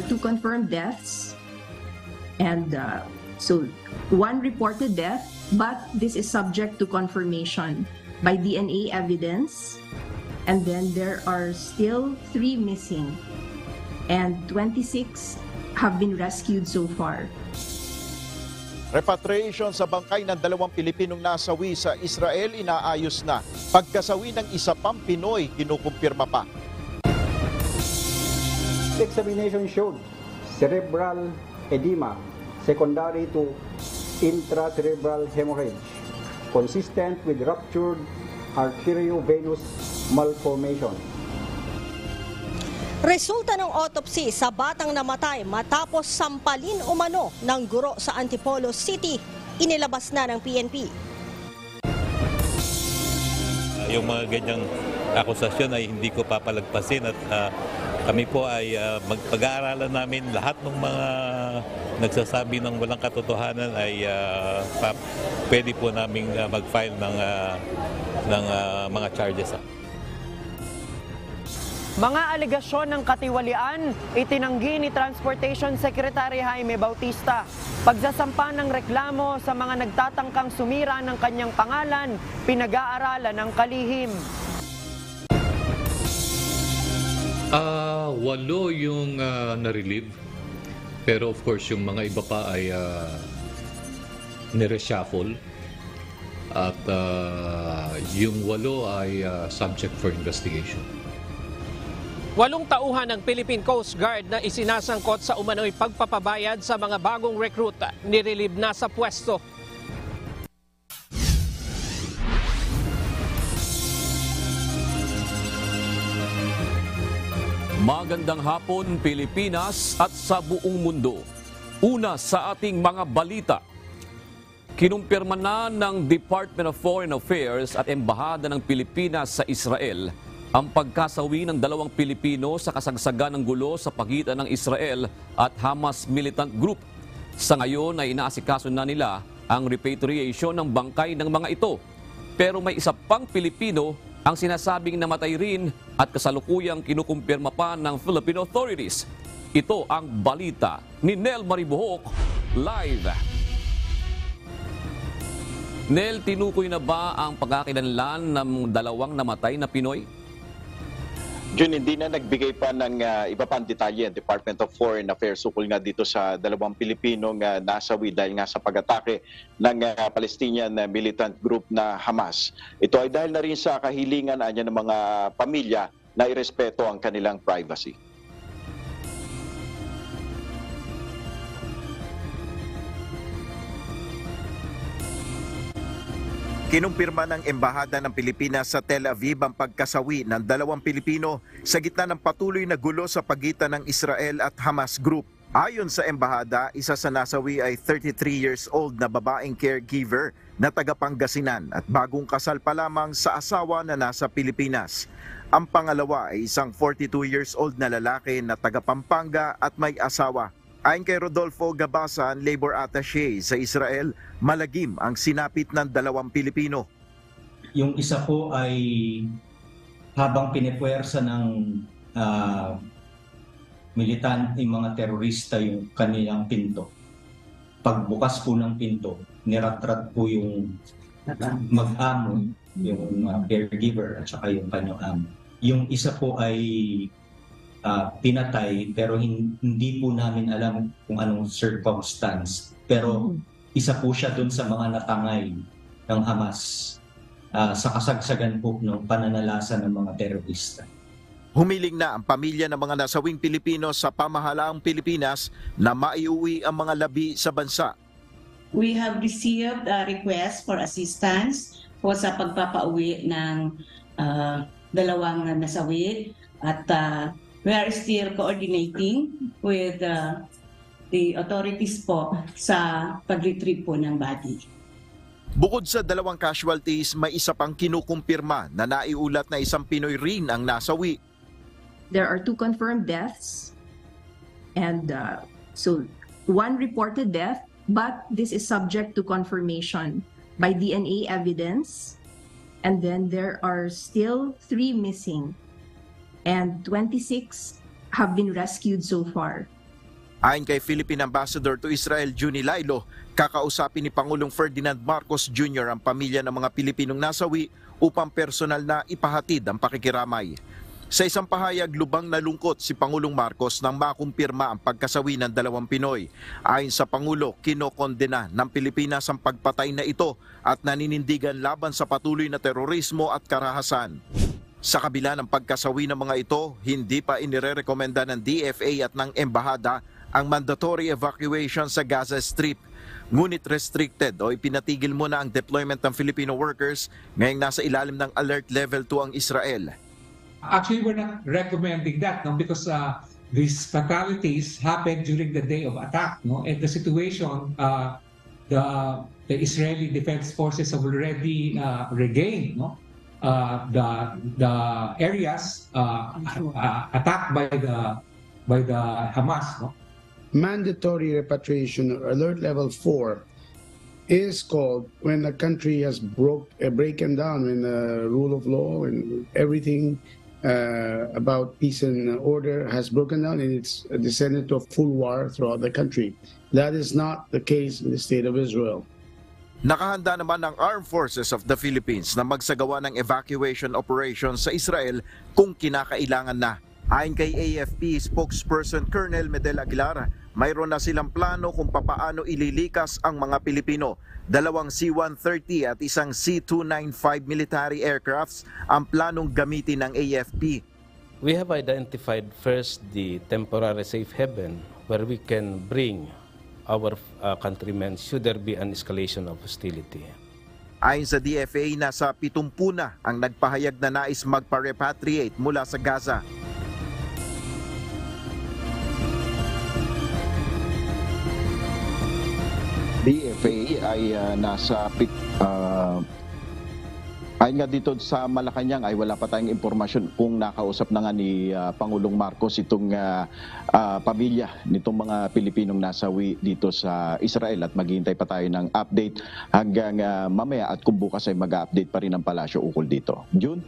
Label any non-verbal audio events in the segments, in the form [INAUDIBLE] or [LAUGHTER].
are two confirmed deaths, and uh, so one reported death, but this is subject to confirmation by DNA evidence. And then there are still three missing, and 26 have been rescued so far. Repatriation sa bangkay ng dalawang Pilipinong nasawi sa Israel inaayos na. Pagkasawi ng isa pang Pinoy, kinukumpirma pa. Examination showed cerebral edema secondary to intracerebral hemorrhage consistent with ruptured arteriovenous malformation. Resulta ng autopsy sa batang namatay matapos sampalin umano ng guro sa Antipolo City, inilabas na ng PNP. yung mga ganyang akusasyon ay hindi ko papalagpasin at ah, kami po ay ah, magpag-aaralan namin lahat ng mga nagsasabi ng walang katotohanan ay ah, pa- pwede po naming ah, mag-file ng, ah, ng ah, mga charges. Mga alegasyon ng katiwalian, itinanggi ni Transportation Secretary Jaime Bautista. Pagsasampa ng reklamo sa mga nagtatangkang sumira ng kanyang pangalan, pinag-aaralan ng kalihim. Ah, walo yung ah, na-relieve. Pero of course, yung mga iba pa ay uh, nireshuffle. At ah, yung walo ay ah, subject for investigation. Walong tauhan ng Philippine Coast Guard na isinasangkot sa umano'y pagpapabayad sa mga bagong recruit nirelieve na sa pwesto. Magandang hapon Pilipinas at sa buong mundo. Una sa ating mga balita. Kinumpirma na ng Department of Foreign Affairs at Embahada ng Pilipinas sa Israel ang pagkasawi ng dalawang Pilipino sa kasagsagan ng gulo sa pagitan ng Israel at Hamas militant group. Sa ngayon ay inaasikaso na nila ang repatriation ng bangkay ng mga ito. Pero may isa pang Pilipino ang sinasabing namatay rin at kasalukuyang kinukumpirma pa ng Philippine authorities. Ito ang balita ni Nel Maribuhok live. Nel, tinukoy na ba ang pagkakilanlan ng dalawang namatay na Pinoy? Jun, hindi na nagbigay pa ng ah, iba pang detalye ang Department of Foreign Affairs ukol nga dito sa dalawang Pilipinong ah, nasawi dahil nga sa pag-atake ng ah, Palestinian militant group na Hamas. Ito ay dahil na rin sa kahilingan anya ng mga pamilya na irespeto ang kanilang privacy. Kinumpirma ng Embahada ng Pilipinas sa Tel Aviv ang pagkasawi ng dalawang Pilipino sa gitna ng patuloy na gulo sa pagitan ng Israel at Hamas Group. Ayon sa Embahada, isa sa nasawi ay 33 years old na babaeng caregiver na taga Pangasinan at bagong kasal pa lamang sa asawa na nasa Pilipinas. Ang pangalawa ay isang 42 years old na lalaki na taga Pampanga at may asawa. Ayon kay Rodolfo Gabasan, labor attaché sa Israel, malagim ang sinapit ng dalawang Pilipino. Yung isa po ay habang pinipwersa ng ah, militant mga terorista yung kanilang pinto. Pagbukas po ng pinto, niratrat po yung mag-amo, yung uh, caregiver at saka yung kanyang amo. Yung isa po ay ah, pinatay pero hin- hindi po namin alam kung anong circumstance. Pero isa po siya dun sa mga natangay ng Hamas ah, sa kasagsagan po ng pananalasa ng mga terorista. Humiling na ang pamilya ng mga nasawing Pilipino sa pamahalaang Pilipinas na maiuwi ang mga labi sa bansa. We have received a request for assistance po sa pagpapauwi ng ah, dalawang nasawi at ah, we are still coordinating with ah, the authorities po sa pag-retrieve po ng body. Bukod sa dalawang casualties, may isa pang kinukumpirma na naiulat na isang Pinoy rin ang nasawi. There are two confirmed deaths, and uh, so one reported death, but this is subject to confirmation by DNA evidence. And then there are still three missing, and 26 have been rescued so far. Ayon kay Philippine Ambassador to Israel Juni Lailo, kakausapin ni Pangulong Ferdinand Marcos Jr. ang pamilya ng mga Pilipinong nasawi upang personal na ipahatid ang pakikiramay. Sa isang pahayag, lubang nalungkot si Pangulong Marcos nang makumpirma ang pagkasawi ng dalawang Pinoy. Ayon sa Pangulo, kinokondena ng Pilipinas ang pagpatay na ito at naninindigan laban sa patuloy na terorismo at karahasan. Sa kabila ng pagkasawi ng mga ito, hindi pa inirerekomenda ng DFA at ng Embahada ang mandatory evacuation sa Gaza Strip. Ngunit restricted o ipinatigil muna ang deployment ng Filipino workers ngayong nasa ilalim ng Alert Level 2 ang Israel. Actually, we're not recommending that no, because uh, these fatalities happened during the day of attack. No? And the situation, uh, the, the Israeli Defense Forces have already uh, regained no? Uh, the, the areas uh, uh, attacked by the, by the Hamas. No? mandatory repatriation alert level 4 is called when a country has broke uh, broken down when the rule of law and everything uh, about peace and order has broken down and it's descended to a full war throughout the country. That is not the case in the state of Israel. Nakahanda naman ang Armed Forces of the Philippines na magsagawa ng evacuation operation sa Israel kung kinakailangan na. Ayon kay AFP spokesperson Colonel Medel Aguilar, mayroon na silang plano kung papaano ililikas ang mga Pilipino. Dalawang C-130 at isang C-295 military aircrafts ang planong gamitin ng AFP. We have identified first the temporary safe haven where we can bring our uh, countrymen should there be an escalation of hostility. Ayon sa DFA, nasa 70 na ang nagpahayag na nais magpa-repatriate mula sa Gaza. DFA ay uh, nasa pit, uh, ayon nga dito sa Malacanang ay wala pa tayong impormasyon kung nakausap na nga ni uh, Pangulong Marcos itong uh, uh, pamilya nitong mga Pilipinong nasawi dito sa Israel at maghihintay pa tayo ng update hanggang uh, mamaya at kung bukas ay mag-update pa rin ang palasyo ukol dito. June?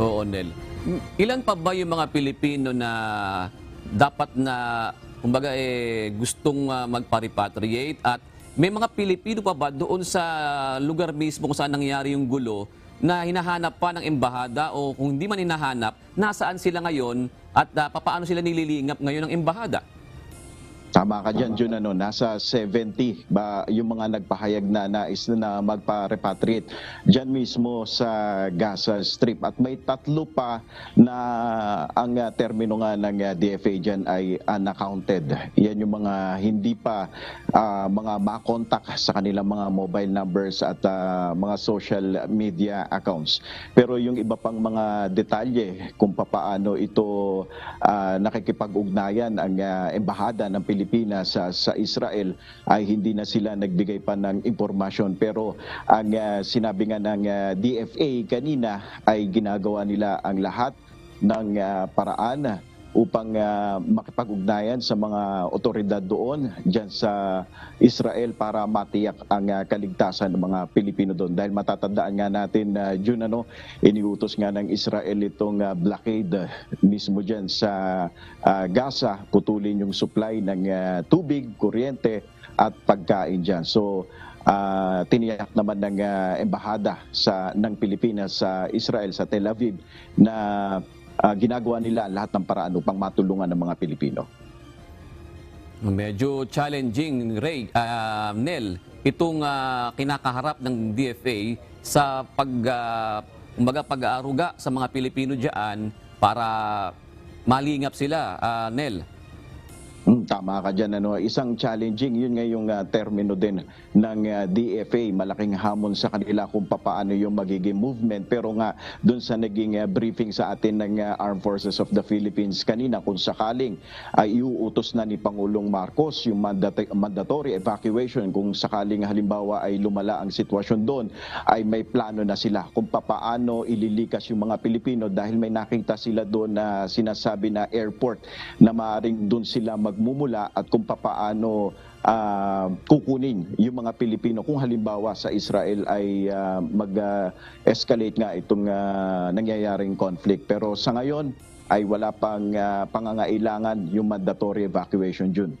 Oo, Nel. Ilan pa ba yung mga Pilipino na dapat na kumbaga eh, gustong uh, magpa-repatriate at may mga Pilipino pa ba doon sa lugar mismo kung saan nangyari yung gulo na hinahanap pa ng embahada o kung hindi man hinahanap, nasaan sila ngayon at uh, papaano sila nililingap ngayon ng embahada? Tama ka dyan, Jun. Ano, nasa 70 ba yung mga nagpahayag na nais na magpa-repatriate dyan mismo sa Gaza Strip. At may tatlo pa na ang uh, termino nga ng uh, DFA dyan ay unaccounted. Yan yung mga hindi pa uh, mga makontak sa kanilang mga mobile numbers at uh, mga social media accounts. Pero yung iba pang mga detalye kung papaano ito uh, nakikipag-ugnayan ang uh, embahada ng Pilipinas Pilipinas sa, sa Israel ay hindi na sila nagbigay pa ng impormasyon. Pero ang uh, sinabi nga ng uh, DFA kanina ay ginagawa nila ang lahat ng uh, paraan upang uh, makipag-ugnayan sa mga otoridad doon dyan sa Israel para matiyak ang uh, kaligtasan ng mga Pilipino doon. Dahil matatandaan nga natin na uh, June ano, iniutos nga ng Israel itong uh, blockade mismo dyan sa uh, Gaza, putulin yung supply ng uh, tubig, kuryente at pagkain dyan. So uh, tiniyak naman ng uh, embahada sa ng Pilipinas sa Israel sa Tel Aviv na uh, ginagawa nila lahat ng paraan upang matulungan ng mga Pilipino. Medyo challenging, Ray, uh, Nel, itong uh, kinakaharap ng DFA sa pag, uh, pag-aaruga sa mga Pilipino diyan para malingap sila, uh, Nel. Tama ka dyan. Ano? Isang challenging, yun nga yung uh, termino din ng uh, DFA. Malaking hamon sa kanila kung paano yung magiging movement. Pero nga, dun sa naging uh, briefing sa atin ng uh, Armed Forces of the Philippines kanina, kung sakaling ay uh, iuutos na ni Pangulong Marcos yung mandatory, mandatory evacuation, kung sakaling halimbawa ay lumala ang sitwasyon doon, ay may plano na sila kung paano ililikas yung mga Pilipino dahil may nakita sila doon na sinasabi na airport na maaaring doon sila mag magmumula at kung papaano uh, kukunin yung mga Pilipino kung halimbawa sa Israel ay uh, mag-escalate nga itong uh, nangyayaring conflict. Pero sa ngayon ay wala pang uh, pangangailangan yung mandatory evacuation June.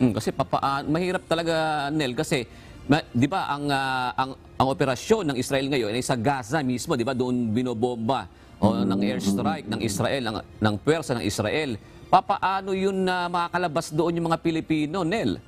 Mm, kasi papaan, mahirap talaga Nel kasi ma, 'di ba ang, ah, ang ang operasyon ng Israel ngayon ay sa Gaza mismo, 'di ba? Doon binobomba o ng airstrike ng Israel ng ng puwersa ng Israel. Papaano 'yun na makakalabas doon yung mga Pilipino, Nel?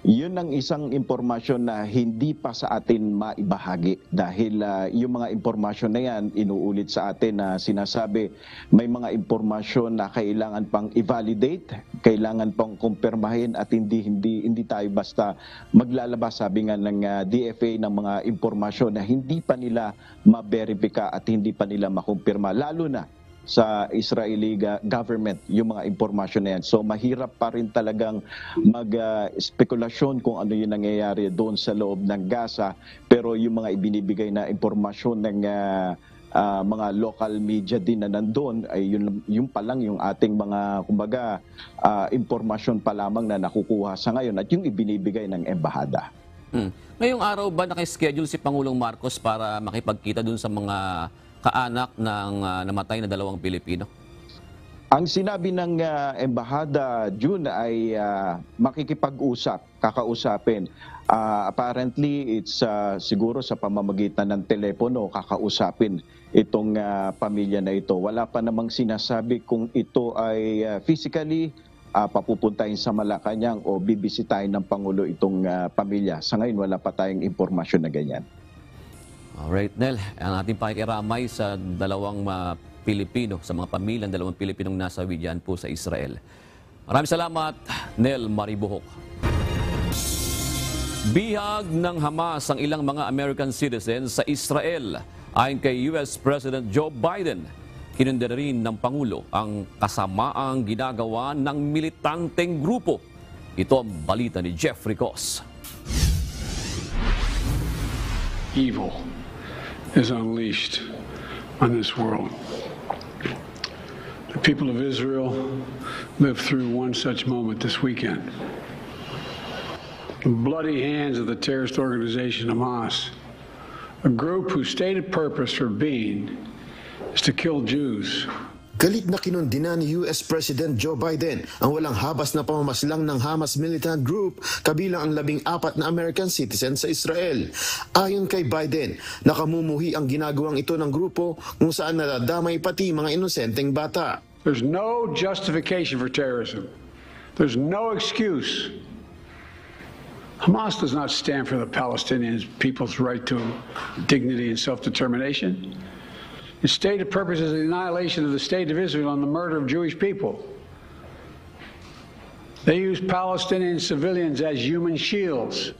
Yun ang isang impormasyon na hindi pa sa atin maibahagi dahil ah, yung mga impormasyon na yan inuulit sa atin na sinasabi may mga impormasyon na kailangan pang i-validate, kailangan pang kumpirmahin at hindi hindi hindi tayo basta maglalabas sabi nga ng ah, DFA ng mga impormasyon na hindi pa nila ma-verify at hindi pa nila makumpirma lalo na sa Israeli government yung mga impormasyon na yan. So mahirap pa rin talagang mag-spekulasyon kung ano yung nangyayari doon sa loob ng Gaza. Pero yung mga ibinibigay na impormasyon ng ah, ah, mga local media din na nandun, ay yun, yung pa lang yung ating mga, kumbaga, ah, impormasyon pa lamang na nakukuha sa ngayon at yung ibinibigay ng embahada. Mm. Ngayong araw ba nakaschedule si Pangulong Marcos para makipagkita dun sa mga kaanak ng ah, namatay na dalawang Pilipino? Ang sinabi ng ah, Embahada June ay ah, makikipag-usap, kakausapin. Ah, apparently, it's ah, siguro sa pamamagitan ng telepono kakausapin itong ah, pamilya na ito. Wala pa namang sinasabi kung ito ay ah, physically ah, papupuntahin sa Malacanang o bibisitahin ng Pangulo itong ah, pamilya. Sa ngayon, wala pa tayong impormasyon na ganyan. Alright, Nel. Ang ating pakikiramay sa dalawang ah, Pilipino, sa mga pamilyang dalawang Pilipinong nasawi dyan po sa Israel. Maraming salamat, Nel Maribuhok. Bihag ng Hamas ang ilang mga American citizens sa Israel. Ayon kay US President Joe Biden, kinunda rin ng Pangulo ang kasamaang ginagawa ng militanteng grupo. Ito ang balita ni Jeffrey Cos. evil is unleashed on this world. The people of Israel lived through one such moment this weekend. The bloody hands of the terrorist organization Hamas, a group whose stated purpose for being is to kill Jews. Galit na kinundina ni US President Joe Biden ang walang habas na pamamaslang ng Hamas militant group kabilang ang labing apat na American citizens sa Israel. Ayon kay Biden, nakamumuhi ang ginagawang ito ng grupo kung saan nadadamay pati mga inosenteng bata. There's no justification for terrorism. There's no excuse. Hamas does not stand for the Palestinian people's right to dignity and self determination. Its stated purpose is the annihilation of the state of Israel and the murder of Jewish people. They use Palestinian civilians as human shields.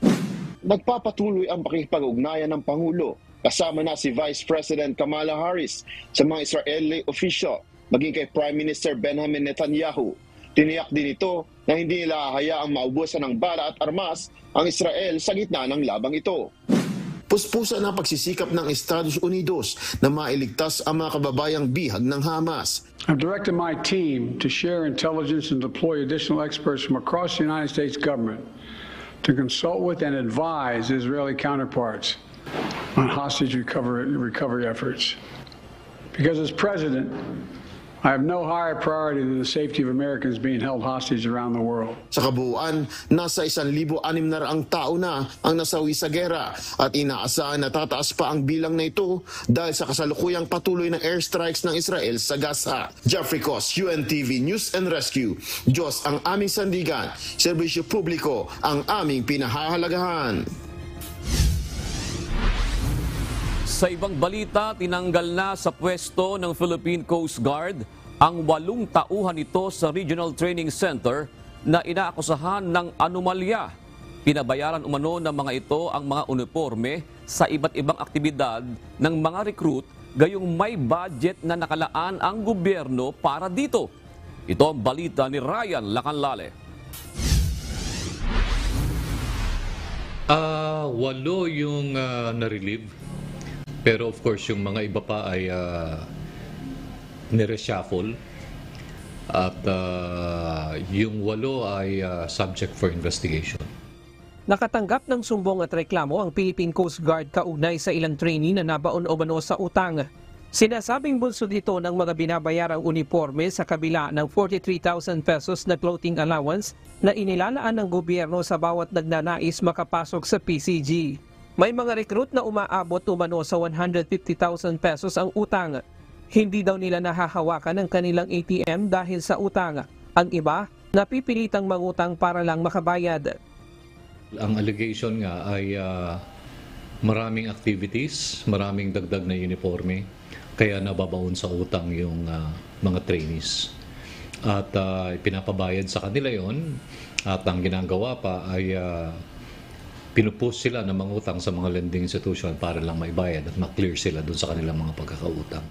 Nagpapatuloy ang pakikipag-ugnayan ng Pangulo kasama na si Vice President Kamala Harris sa mga Israeli official maging kay Prime Minister Benjamin Netanyahu. Tiniyak din ito na hindi nila hayaang maubusan ng bala at armas ang Israel sa gitna ng labang ito. Puspusa na pagsisikap ng Estados Unidos na mailigtas ang mga kababayang bihag ng Hamas. I've directed my team to share intelligence and deploy additional experts from across the United States government to consult with and advise Israeli counterparts on hostage recovery, recovery efforts. Because as president, I have no higher priority than the safety of Americans being held hostage around the world. Sa kabuuan, nasa 1,600 tao na ang nasawi sa gera at inaasahan na tataas pa ang bilang na ito dahil sa kasalukuyang patuloy ng airstrikes ng Israel sa Gaza. Jeffrey Cos, UNTV News and Rescue. Diyos ang aming sandigan, serbisyo publiko ang aming pinahahalagahan. Sa ibang balita, tinanggal na sa pwesto ng Philippine Coast Guard ang walong tauhan nito sa Regional Training Center na inaakusahan ng anomalya. Pinabayaran umano ng mga ito ang mga uniforme sa iba't ibang aktibidad ng mga recruit gayong may budget na nakalaan ang gobyerno para dito. Ito ang balita ni Ryan Lacanlale. Ah, walo yung ah, na-relieve. Pero of course, yung mga iba pa ay uh, nireshuffle. At ah, yung walo ay ah, subject for investigation. Nakatanggap ng sumbong at reklamo ang Philippine Coast Guard kaunay sa ilang trainee na nabaon o mano sa utang. Sinasabing bulso dito ng mga binabayarang uniforme sa kabila ng 43,000 pesos na clothing allowance na inilalaan ng gobyerno sa bawat nagnanais makapasok sa PCG. May mga recruit na umaabot umano sa 150,000 pesos ang utang. Hindi daw nila nahahawakan ang kanilang ATM dahil sa utang. Ang iba, napipilitang mangutang para lang makabayad. Ang allegation nga ay ah, maraming activities, maraming dagdag na uniforme, kaya nababaon sa utang yung ah, mga trainees. At ah, pinapabayad sa kanila yon at ang ginagawa pa ay uh, pinupost sila ng mga utang sa mga lending institution para lang maibayad at maklear sila dun sa kanilang mga pagkakautang.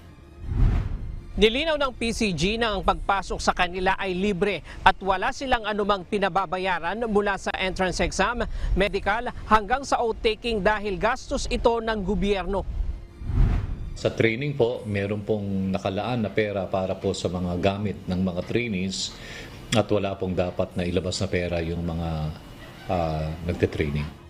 Nilinaw ng PCG na ang pagpasok sa kanila ay libre at wala silang anumang pinababayaran mula sa entrance exam, medical hanggang sa oath-taking dahil gastos ito ng gobyerno. Sa training po, meron pong nakalaan na pera para po sa mga gamit ng mga trainees at wala pong dapat na ilabas na pera yung mga uh, nagte-training.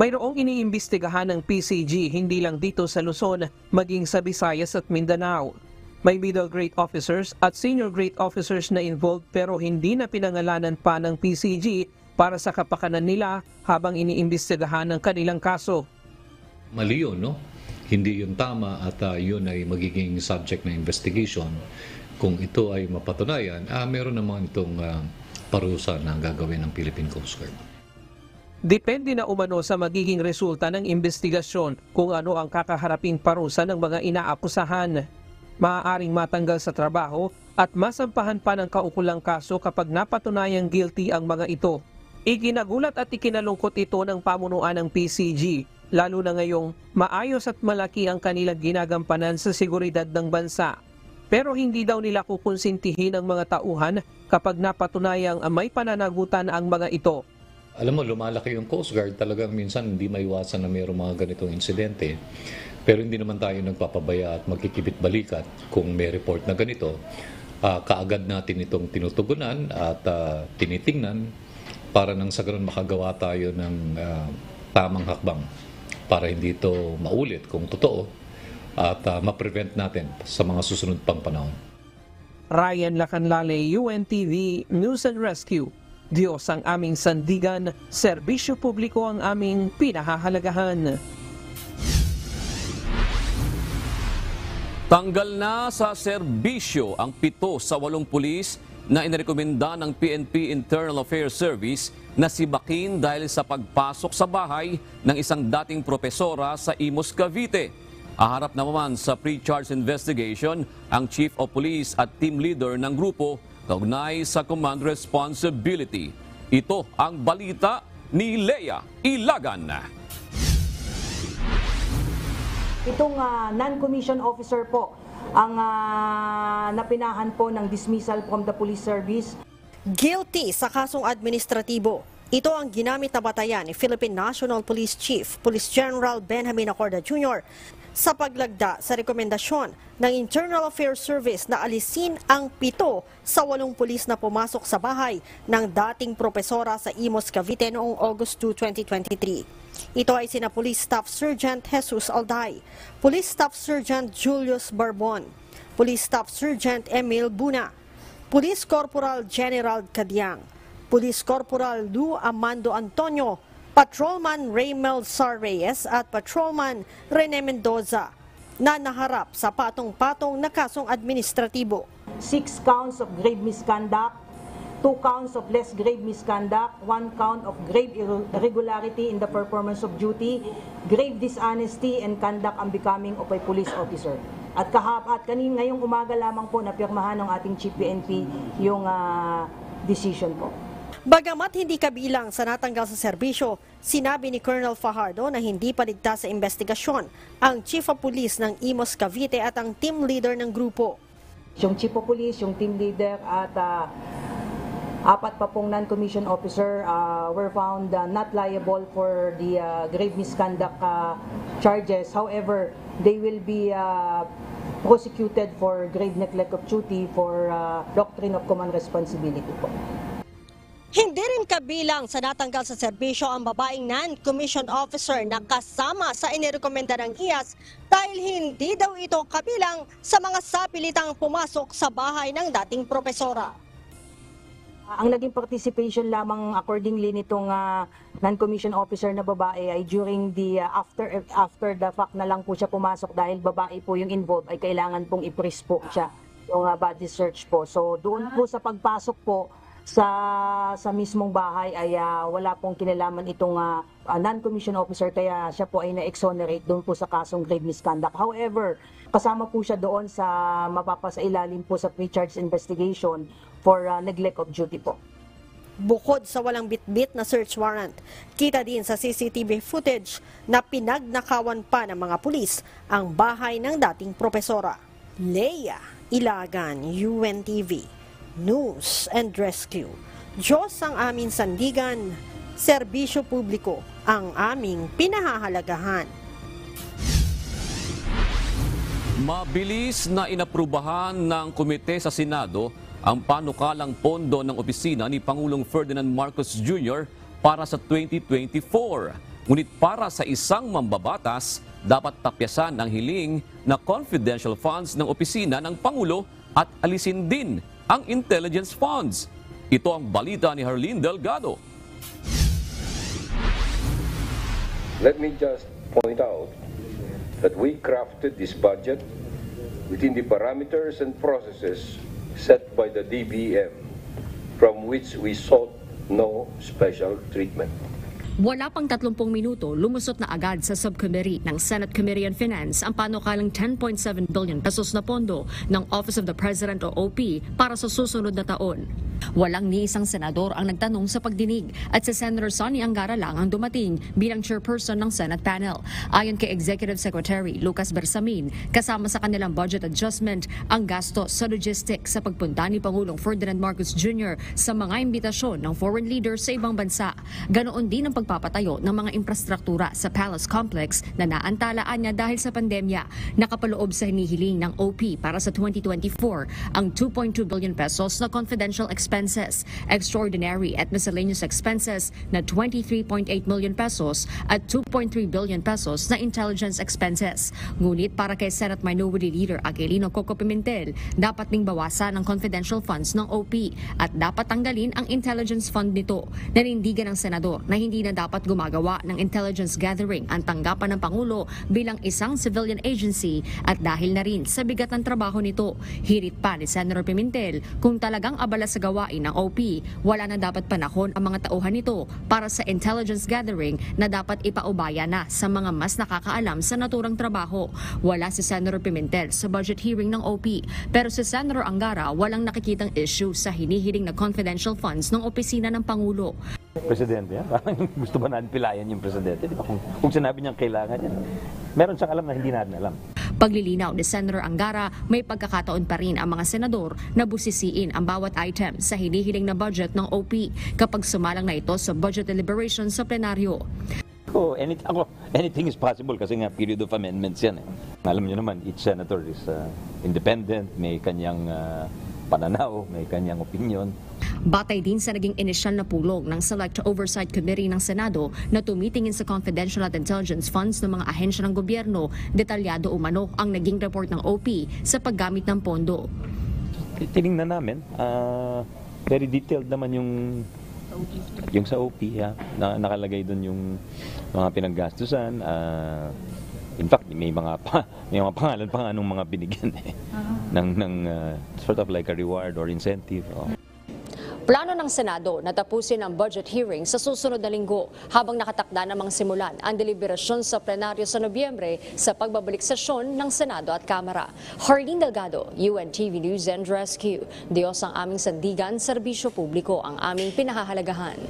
Mayroong iniimbestigahan ng PCG hindi lang dito sa Luzon, maging sa Visayas at Mindanao. May middle grade officers at senior grade officers na involved pero hindi na pinangalanan pa ng PCG para sa kapakanan nila habang iniimbestigahan ng kanilang kaso. Mali yun, no? Hindi yun tama at uh, yun ay magiging subject ng investigation. Kung ito ay mapatunayan, ah, meron naman itong uh, parusa na gagawin ng Philippine Coast Guard. Depende na umano sa magiging resulta ng investigasyon kung ano ang kakaharaping parusa ng mga inaakusahan maaaring matanggal sa trabaho at masampahan pa ng kaukulang kaso kapag napatunayang guilty ang mga ito. Ikinagulat at ikinalungkot ito ng pamunuan ng PCG, lalo na ngayong maayos at malaki ang kanilang ginagampanan sa seguridad ng bansa. Pero hindi daw nila kukonsintihin ang mga tauhan kapag napatunayang may pananagutan ang mga ito. Alam mo, lumalaki yung Coast Guard. Talagang minsan hindi maiwasan na mayroong mga ganitong insidente. Pero hindi naman tayo nagpapabaya at magkikibit balikat kung may report na ganito. Uh, kaagad natin itong tinutugunan at uh, tinitingnan para nang sa ganun makagawa tayo ng uh, tamang hakbang para hindi ito maulit kung totoo at uh, ma-prevent natin sa mga susunod pang panahon. Ryan Lacanlale, UNTV News and Rescue. Diyos ang aming sandigan, serbisyo publiko ang aming pinahahalagahan. Tanggal na sa serbisyo ang pito sa walong pulis na inirekomenda ng PNP Internal Affairs Service na si Bakin dahil sa pagpasok sa bahay ng isang dating propesora sa Imos, Cavite. Aharap naman sa pre-charge investigation ang Chief of Police at team leader ng grupo kaugnay sa command responsibility. Ito ang balita ni Leia Ilagan. Itong uh, non-commissioned officer po ang uh, napinahan po ng dismissal from the police service. Guilty sa kasong administratibo. Ito ang ginamit na batayan ni Philippine National Police Chief, Police General Benjamin Acorda Jr. sa paglagda sa rekomendasyon ng Internal Affairs Service na alisin ang pito sa walong pulis na pumasok sa bahay ng dating propesora sa Imos, Cavite noong August 2, 2023. Ito ay sina Police Staff Sergeant Jesus Alday, Police Staff Sergeant Julius Barbon, Police Staff Sergeant Emil Buna, Police Corporal General Cadiang, Police Corporal Lu Amando Antonio, Patrolman Raymel Sar Reyes at Patrolman Rene Mendoza na naharap sa patong-patong na kasong administratibo. Six counts of grave misconduct, two counts of less grave misconduct, one count of grave irregularity in the performance of duty, grave dishonesty, and conduct unbecoming of a police officer. At kahap at kanin ngayong umaga lamang po na pirmahan ng ating Chief PNP yung uh, decision po. Bagamat hindi kabilang sa natanggal sa serbisyo, sinabi ni Colonel Fajardo na hindi paligtas sa investigasyon ang Chief of Police ng Imos Cavite at ang team leader ng grupo. Yung Chief of Police, yung team leader at uh, Apat pa pong non-commissioned officer uh, were found uh, not liable for the uh, grave misconduct uh, charges. However, they will be uh, prosecuted for grave neglect of duty for uh, doctrine of command responsibility po. Hindi rin kabilang sa natanggal sa serbisyo ang babaeng non-commissioned officer na kasama sa inirekomenda ng IAS dahil hindi daw ito kabilang sa mga sapilitang pumasok sa bahay ng dating propesora. Ang naging participation lamang accordingly nitong ah, non-commissioned officer na babae ay during the ah, after after the fact na lang po siya pumasok dahil babae po yung involved ay kailangan pong i-freeze po siya yung ah, body search po. So doon po sa pagpasok po sa sa mismong bahay ay ah, wala pong kinalaman itong ah, ah, non-commissioned officer kaya siya po ay na-exonerate doon po sa kasong grave misconduct. However, kasama po siya doon sa mapapasailalim po sa pre-charge investigation for ah, neglect of duty po. Bukod sa walang bitbit na search warrant, kita din sa CCTV footage na pinagnakawan pa ng mga pulis ang bahay ng dating propesora. Leia Ilagan, UNTV, News and Rescue. Diyos ang aming sandigan, serbisyo publiko ang aming pinahahalagahan. Mabilis na inaprubahan ng komite sa Senado ang panukalang pondo ng opisina ni Pangulong Ferdinand Marcos Jr. para sa 2024. Ngunit para sa isang mambabatas, dapat tapyasan ang hiling na confidential funds ng opisina ng Pangulo at alisin din ang intelligence funds. Ito ang balita ni Harleen Delgado. Let me just point out that we crafted this budget within the parameters and processes set by the DBM, from which we sought no special treatment. Wala pang 30 minuto, lumusot na agad sa subcommittee ng Senate Committee on Finance ang panukalang 10.7 billion pesos na pondo ng Office of the President o OP para sa susunod na taon. Walang ni isang senador ang nagtanong sa pagdinig at si Senator Sonny Angara lang ang dumating bilang chairperson ng Senate panel. Ayon kay Executive Secretary Lucas Bersamin, kasama sa kanilang budget adjustment ang gasto sa logistics sa pagpunta ni Pangulong Ferdinand Marcos Jr. sa mga imbitasyon ng foreign leaders sa ibang bansa. Ganoon din ang pagpapatayo ng mga infrastruktura sa Palace Complex na naantalaan niya dahil sa pandemya. Nakapaloob sa hinihiling ng OP para sa 2024 ang 2.2 billion pesos na confidential expenses, extraordinary at miscellaneous expenses na 23.8 million pesos at 2.3 billion pesos na intelligence expenses. Ngunit para kay Senate Minority Leader Aquilino Coco Pimentel, dapat ding bawasan ang confidential funds ng OP at dapat tanggalin ang intelligence fund nito. Nanindigan ng senador na hindi na dapat gumagawa ng intelligence gathering ang tanggapan ng Pangulo bilang isang civilian agency at dahil na rin sa bigat ng trabaho nito. Hirit pa ni Senator Pimentel kung talagang abala sa gawain ng OP, wala na dapat panahon ang mga tauhan nito para sa intelligence gathering na dapat ipaubaya na sa mga mas nakakaalam sa naturang trabaho. Wala si Senator Pimentel sa budget hearing ng OP, pero si Senator Angara walang nakikitang issue sa hinihiling na confidential funds ng opisina ng Pangulo. Presidente yan. Parang gusto ba natin pilayan yung presidente? Di ba? Kung, kung sinabi niyang kailangan yan. Meron siyang alam na hindi natin alam. Paglilinaw ni Senator Angara, may pagkakataon pa rin ang mga senador na busisiin ang bawat item sa hinihiling na budget ng OP kapag sumalang na ito sa budget deliberation sa plenaryo. Oh, any, ako, anything is possible kasi nga period of amendments yan. Eh. Alam niyo naman, each senator is uh, independent, may kanyang uh, pananaw, may kanyang opinion. Batay din sa naging inisyal na pulong ng Select Oversight Committee ng Senado na tumitingin sa confidential at intelligence funds ng mga ahensya ng gobyerno, detalyado umano ang naging report ng OP sa paggamit ng pondo. Tiningnan namin, uh, very detailed naman yung yung sa OP, ha, na, nakalagay doon yung mga pinaggastusan, uh, In fact, may mga pa, may mga pangalan pa nga nung mga binigyan eh. ng ng uh, sort of like a reward or incentive. Oh. Plano ng Senado na tapusin ang budget hearing sa susunod na linggo habang nakatakda namang simulan ang deliberasyon sa plenaryo sa Nobyembre sa pagbabalik sesyon ng Senado at Kamara. Harleen Delgado, UNTV News and Rescue. Diyos ang aming sandigan, serbisyo publiko ang aming pinahahalagahan.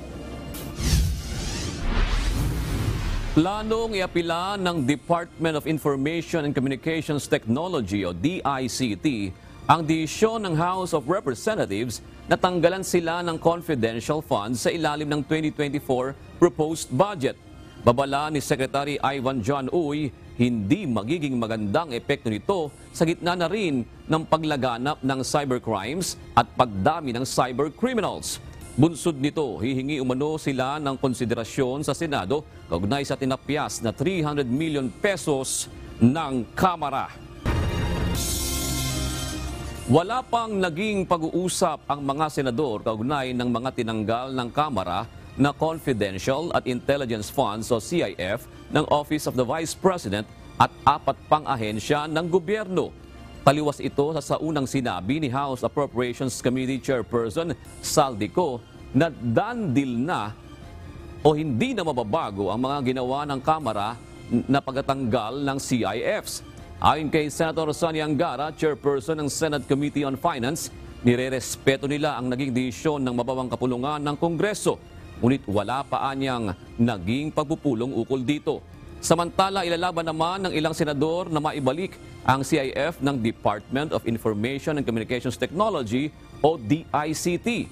Planong iapila ng Department of Information and Communications Technology o DICT ang desisyon ng House of Representatives na tanggalan sila ng confidential funds sa ilalim ng 2024 proposed budget. Babala ni Secretary Ivan John Uy, hindi magiging magandang epekto nito sa gitna na rin ng paglaganap ng cybercrimes at pagdami ng cybercriminals. Bunsod nito, hihingi umano sila ng konsiderasyon sa Senado kaugnay sa tinapyas na 300 million pesos ng Kamara. Wala pang naging pag-uusap ang mga senador kaugnay ng mga tinanggal ng Kamara na Confidential at Intelligence Funds o CIF ng Office of the Vice President at apat pang ahensya ng gobyerno. Taliwas ito sa saunang sinabi ni House Appropriations Committee Chairperson Saldico na done deal na o hindi na mababago ang mga ginawa ng Kamara na pagtatanggal ng CIFs. Ayon kay Senator Sonny Angara, chairperson ng Senate Committee on Finance, nirerespeto nila ang naging desisyon ng mababang kapulungan ng Kongreso. Ngunit wala pa anyang naging pagpupulong ukol dito. Samantala, ilalaban naman ng ilang senador na maibalik ang CIF ng Department of Information and Communications Technology o DICT.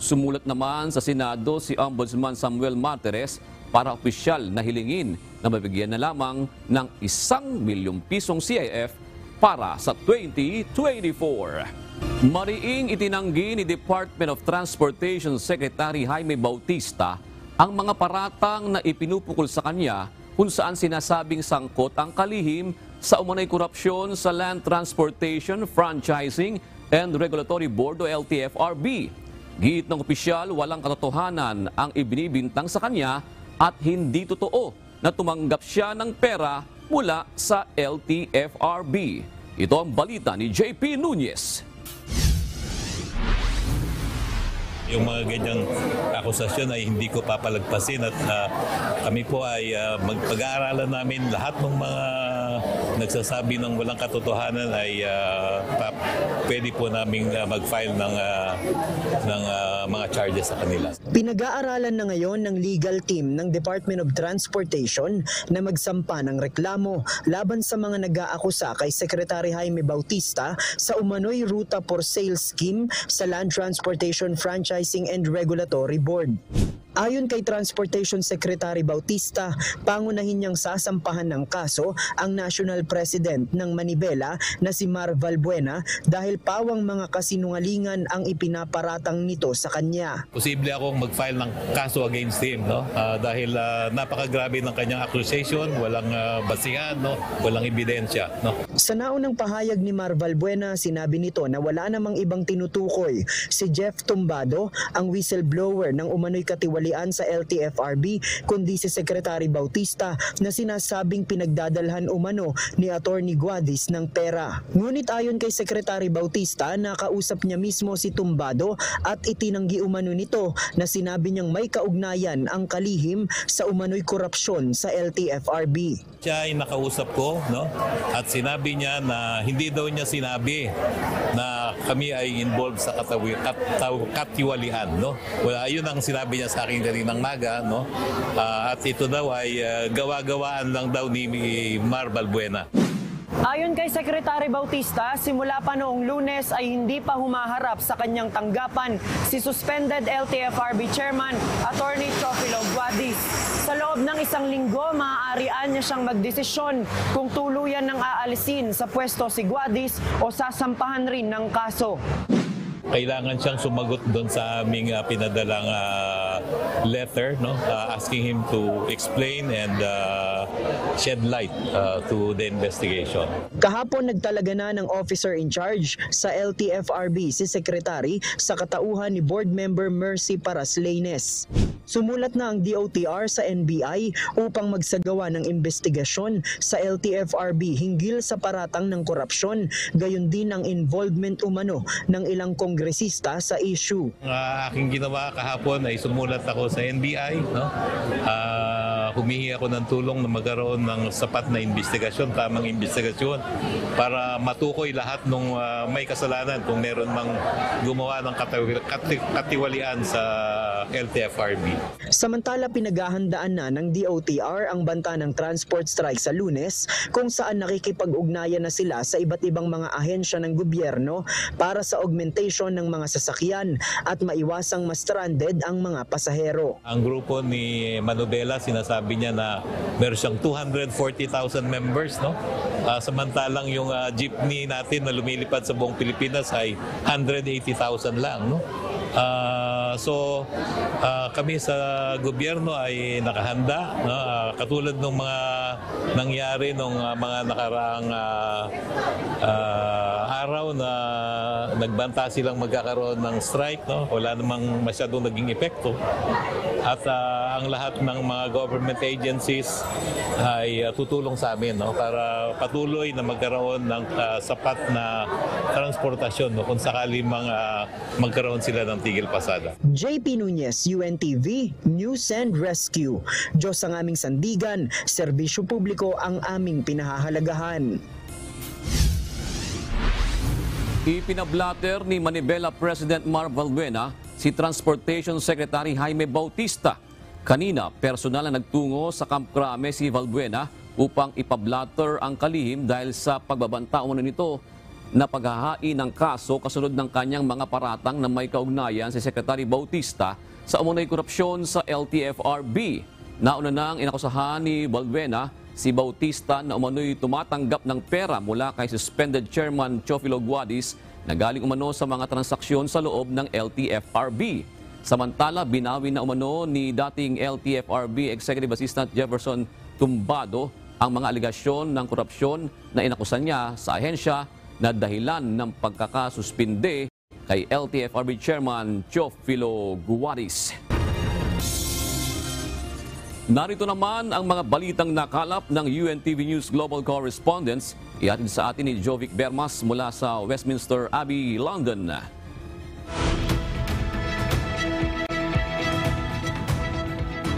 Sumulat naman sa Senado si Ombudsman Samuel Martires para opisyal na hilingin na mabigyan na lamang ng isang milyong pisong CIF para sa 2024. Mariing itinanggi ni Department of Transportation Secretary Jaime Bautista ang mga paratang na ipinupukol sa kanya kung saan sinasabing sangkot ang kalihim sa umunay korupsyon sa Land Transportation, Franchising and Regulatory Board o LTFRB. Git ng opisyal, walang katotohanan ang ibinibintang sa kanya at hindi totoo na tumanggap siya ng pera mula sa LTFRB. Ito ang balita ni JP Nunez. Yung mga ganyang akusasyon ay hindi ko papalagpasin at uh, kami po ay uh, magpag-aaralan namin lahat ng mga nagsasabi ng walang katotohanan ay uh, pwede po namin uh, mag-file ng, uh, ng uh, mga charges sa kanila. Pinag-aaralan na ngayon ng legal team ng Department of Transportation na magsampa ng reklamo laban sa mga nag-aakusa kay Secretary Jaime Bautista sa umano'y ruta for sale scheme sa Land Transportation Franchising and Regulatory Board. Ayon kay Transportation Secretary Bautista, pangunahin niyang sasampahan ng kaso ang National President ng Manibela na si Mar Valbuena dahil pawang mga kasinungalingan ang ipinaparatang nito sa kanya. Posible akong mag-file ng kaso against him no? Uh, dahil uh, napakagrabe ng kanyang accusation, walang uh, basihan, no? walang ebidensya. No? Sa naunang pahayag ni Mar Valbuena, sinabi nito na wala namang ibang tinutukoy si Jeff Tumbado, ang whistleblower ng umano'y katiwala katiwalian sa LTFRB kundi si Secretary Bautista na sinasabing pinagdadalhan umano ni Attorney Guadis ng pera. Ngunit ayon kay Secretary Bautista, nakausap niya mismo si Tumbado at itinanggi umano nito na sinabi niyang may kaugnayan ang kalihim sa umano'y korupsyon sa LTFRB. Siya ay nakausap ko no? at sinabi niya na hindi daw niya sinabi na kami ay involved sa katawi, kat, katiwalian. No? Wala, yun ang sinabi niya sa akin aking kaninang maga, no? Uh, at ito daw ay uh, gawa-gawaan lang daw ni Mar Balbuena. Ayon kay Secretary Bautista, simula pa noong lunes ay hindi pa humaharap sa kanyang tanggapan si suspended LTFRB Chairman Attorney Trofilo Guadis. Sa loob ng isang linggo, maaarian niya siyang magdesisyon kung tuluyan ng aalisin sa pwesto si Guadis o sasampahan rin ng kaso kailangan siyang sumagot doon sa aming uh, pinadalang uh, letter no uh, asking him to explain and uh, shed light uh, to the investigation. Kahapon nagtalaga na ng officer in charge sa LTFRB si Secretary sa katauhan ni board member Mercy Paraslanes. Sumulat na ang DOTR sa NBI upang magsagawa ng investigasyon sa LTFRB hinggil sa paratang ng korupsyon, gayon din ang involvement umano ng ilang kongresista sa issue. Uh, aking ginawa kahapon ay sumulat ako sa NBI. No? Uh, humihi ako ng tulong na magkaroon ng sapat na investigasyon, tamang investigasyon para matukoy lahat ng uh, may kasalanan kung meron mang gumawa ng katiwalian sa LTFRB. Samantala pinaghahandaan na ng DOTR ang banta ng transport strike sa lunes kung saan nakikipag-ugnayan na sila sa iba't ibang mga ahensya ng gobyerno para sa augmentation ng mga sasakyan at maiwasang ma-stranded ang mga pasahero. Ang grupo ni Manubela sinasabi niya na meron siyang 240,000 members no. Uh, samantalang yung uh, jeepney natin na lumilipad sa buong Pilipinas ay 180,000 lang no. Ah, so ah, kami sa gobyerno ay nakahanda no? Ah, katulad ng mga nangyari nung ah, mga nakaraang ah, ah, araw na nagbanta silang magkakaroon ng strike no? Wala namang masyadong naging epekto. At ah, ang lahat ng mga government agencies ay ah, tutulong sa amin no? Para patuloy na magkaroon ng ah, sapat na transportasyon no? Kung sakali mga magkaroon sila ng tigil pasada. JP Nunez, UNTV, News and Rescue. Diyos ang aming sandigan, serbisyo publiko ang aming pinahahalagahan. Ipinablatter ni Manibela President Mar Valbuena si Transportation Secretary Jaime Bautista. Kanina, personal na nagtungo sa Camp Crame si Valbuena upang ipablatter ang kalihim dahil sa pagbabanta umano nito na paghahain ng kaso kasunod ng kanyang mga paratang na may kaugnayan si Secretary Bautista sa umunay korupsyon sa LTFRB. Nauna nang inakusahan ni Balbuena si Bautista na umano'y tumatanggap ng pera mula kay suspended chairman Chofilo Guadis na galing umano sa mga transaksyon sa loob ng LTFRB. Samantala, binawi na umano ni dating LTFRB Executive Assistant Jefferson Tumbado ang mga aligasyon ng korupsyon na inakusan niya sa ahensya na dahilan ng pagkakasuspinde kay LTFRB Chairman Chofilo Guaris. Narito naman ang mga balitang nakalap ng UNTV News Global Correspondents. Ihatid sa atin ni Jovic Bermas mula sa Westminster Abbey, London.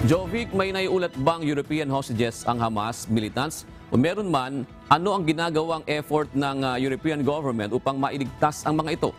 Jovic, may naiulat bang European hostages ang Hamas militants? Meron man, ano ang ginagawang effort ng uh, European government upang mailigtas ang mga ito?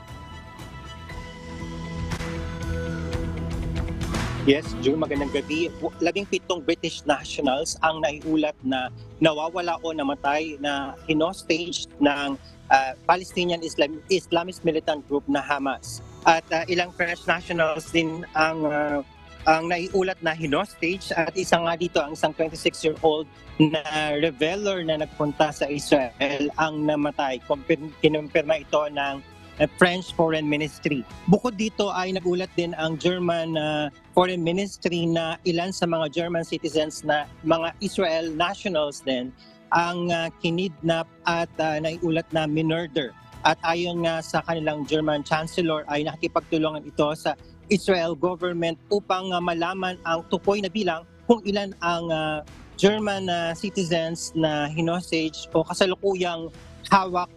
Yes, June, magandang gabi. Labing pitong British nationals ang naiulat na nawawala o namatay na hinostage ng uh, Palestinian Islam, Islamist militant group na Hamas. At uh, ilang French nationals din ang uh, ang naiulat na hinostage at isa nga dito ang isang 26-year-old na reveler na nagpunta sa Israel ang namatay. Kinumpirma ito ng French Foreign Ministry. Bukod dito ay nagulat din ang German uh, Foreign Ministry na ilan sa mga German citizens na mga Israel nationals din ang uh, kinidnap at uh, naiulat na minurder. At ayon nga sa kanilang German Chancellor ay nakikipagtulungan ito sa Israel government upang uh, malaman ang tukoy na bilang kung ilan ang uh, German uh, citizens na hinostage o kasalukuyang hawak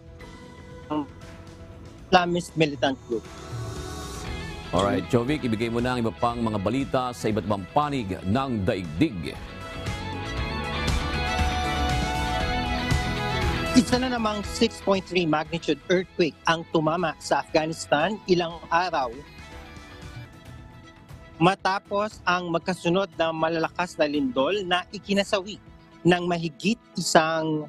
ng Islamist militant group. Alright, Jovic, ibigay mo na ang iba pang mga balita sa iba't ibang panig ng daigdig. Isa na namang 6.3 magnitude earthquake ang tumama sa Afghanistan ilang araw matapos ang magkasunod na malalakas na lindol na ikinasawi ng mahigit isang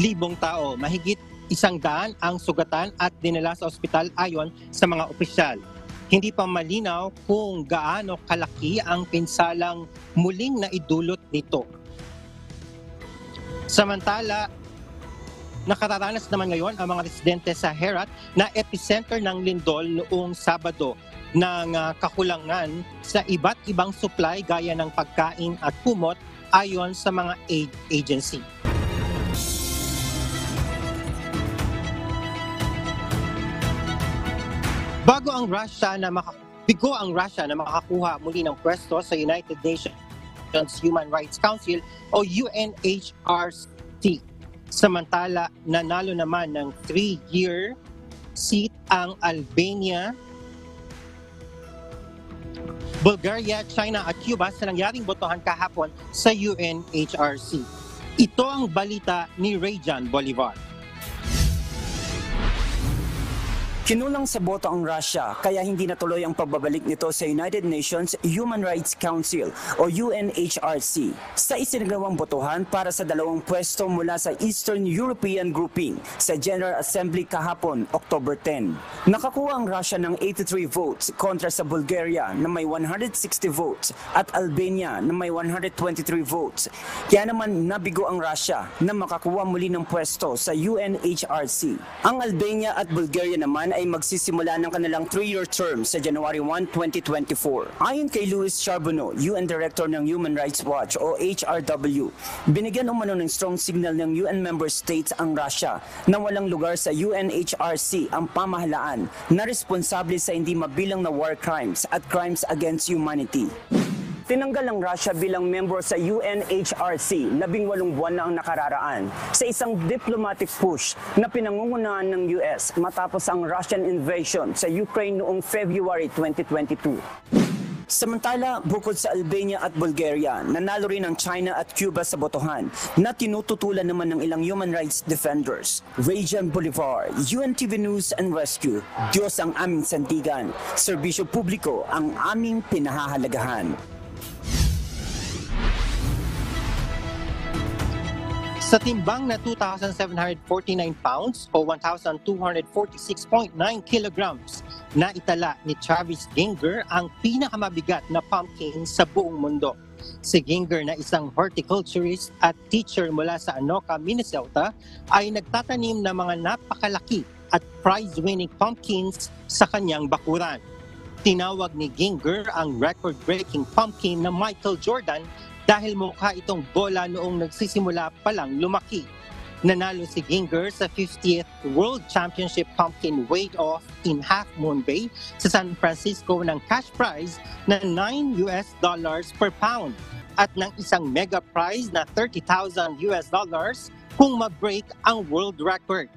libong tao. Mahigit isang daan ang sugatan at dinala sa ospital ayon sa mga opisyal. Hindi pa malinaw kung gaano kalaki ang pinsalang muling naidulot nito. Samantala, Nakararanas naman ngayon ang mga residente sa Herat na epicenter ng lindol noong Sabado ng uh, kakulangan sa iba't ibang supply gaya ng pagkain at kumot ayon sa mga aid agency. Bago ang Russia na maka- bigo ang Russia na makakuha muli ng pwesto sa United Nations Human Rights Council o UNHRC. Samantala, nanalo naman ng 3-year seat ang Albania, Bulgaria, China at Cuba sa nangyaring botohan kahapon sa UNHRC. Ito ang balita ni Rayjan Bolivar. Kinulang sa boto ang Russia kaya hindi natuloy ang pagbabalik nito sa United Nations Human Rights Council o UNHRC sa isinagawang botohan para sa dalawang pwesto mula sa Eastern European Grouping sa General Assembly kahapon, October 10. Nakakuha ang Russia ng 83 votes kontra sa Bulgaria na may 160 votes at Albania na may 123 votes. Kaya naman nabigo ang Russia na makakuha muli ng pwesto sa UNHRC. Ang Albania at Bulgaria naman ay magsisimula ng kanilang 3-year term sa January 1, 2024. Ayon kay Luis Charbonneau, UN Director ng Human Rights Watch o HRW, binigyan umano ng strong signal ng UN member states ang Russia na walang lugar sa UNHRC ang pamahalaan na responsable sa hindi mabilang na war crimes at crimes against humanity. Tinanggal ang Russia bilang member sa UNHRC labing walong buwan na ang nakararaan sa isang diplomatic push na pinangungunahan ng US matapos ang Russian invasion sa Ukraine noong February 2022. Samantala, bukod sa Albania at Bulgaria, nanalo rin ang China at Cuba sa botohan na tinututulan naman ng ilang human rights defenders. Rajan Bolivar, UNTV News and Rescue, Diyos ang aming sandigan, serbisyo publiko ang aming pinahahalagahan. Sa timbang na 2,749 pounds o 1,246.9 kilograms na itala ni Travis Ginger ang pinakamabigat na pumpkin sa buong mundo. Si Ginger na isang horticulturist at teacher mula sa Anoka, Minnesota ay nagtatanim ng mga napakalaki at prize-winning pumpkins sa kanyang bakuran. Tinawag ni Ginger ang record-breaking pumpkin na Michael Jordan dahil mukha itong bola noong nagsisimula pa lang lumaki. Nanalo si Ginger sa 50th World Championship Pumpkin Weight Off in Half Moon Bay sa San Francisco ng cash prize na 9 US dollars per pound at ng isang mega prize na 30,000 US dollars kung ma-break ang world record.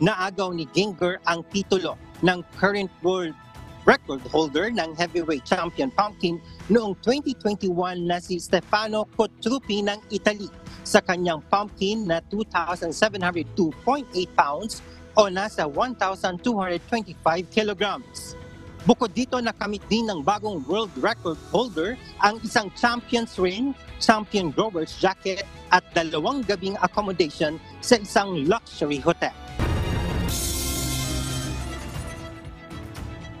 Naagaw ni Ginger ang titulo ng current world record holder ng heavyweight champion pumpkin noong 2021 na si Stefano Cotrupi ng Italy sa kanyang pumpkin na 2,702.8 pounds o nasa 1,225 kilograms. Bukod dito, nakamit din ng bagong world record holder ang isang champion's ring, champion grower's jacket at dalawang gabing accommodation sa isang luxury hotel.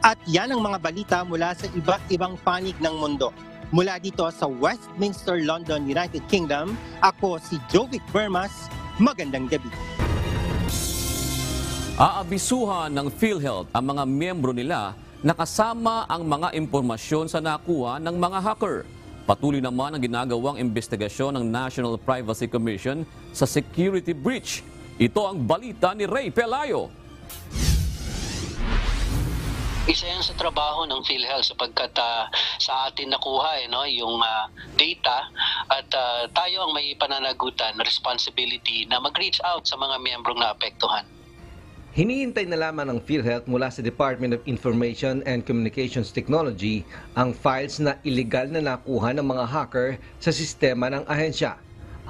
At yan ang mga balita mula sa iba't ibang panig ng mundo. Mula dito sa Westminster, London, United Kingdom, ako si Jovic Bermas. Magandang gabi. Aabisuhan ng PhilHealth ang mga miyembro nila na kasama ang mga impormasyon sa nakuha ng mga hacker. Patuloy naman ang ginagawang investigasyon ng National Privacy Commission sa security breach. Ito ang balita ni Ray Pelayo. Isa yan sa trabaho ng PhilHealth sapagkat uh, sa atin nakuha eh, no, yung uh, data at uh, tayo ang may pananagutan, responsibility na mag-reach out sa mga miyembrong naapektuhan. Hinihintay na lamang ng PhilHealth mula sa Department of Information and Communications Technology ang files na illegal na nakuha ng mga hacker sa sistema ng ahensya.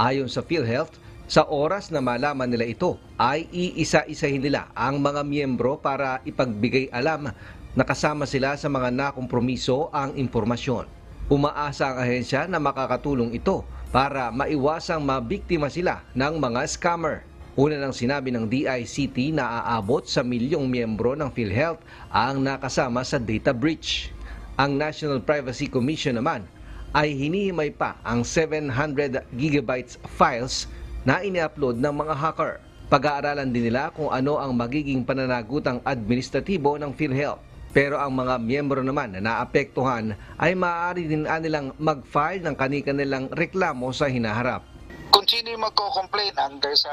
Ayon sa PhilHealth, sa oras na malaman nila ito, ay iisa-isahin nila ang mga miyembro para ipagbigay alam Nakasama sila sa mga nakompromiso ang impormasyon. Umaasa ang ahensya na makakatulong ito para maiwasang mabiktima sila ng mga scammer. Una nang sinabi ng DICT na aabot sa milyong miyembro ng PhilHealth ang nakasama sa data breach. Ang National Privacy Commission naman ay hinihimay pa ang 700 gigabytes files na ini-upload ng mga hacker. Pag-aaralan din nila kung ano ang magiging pananagutang administratibo ng PhilHealth. Pero ang mga miyembro naman na naapektuhan ay maaari din nilang mag-file ng kanilang reklamo sa hinaharap. Kung sino yung magko-complain under sa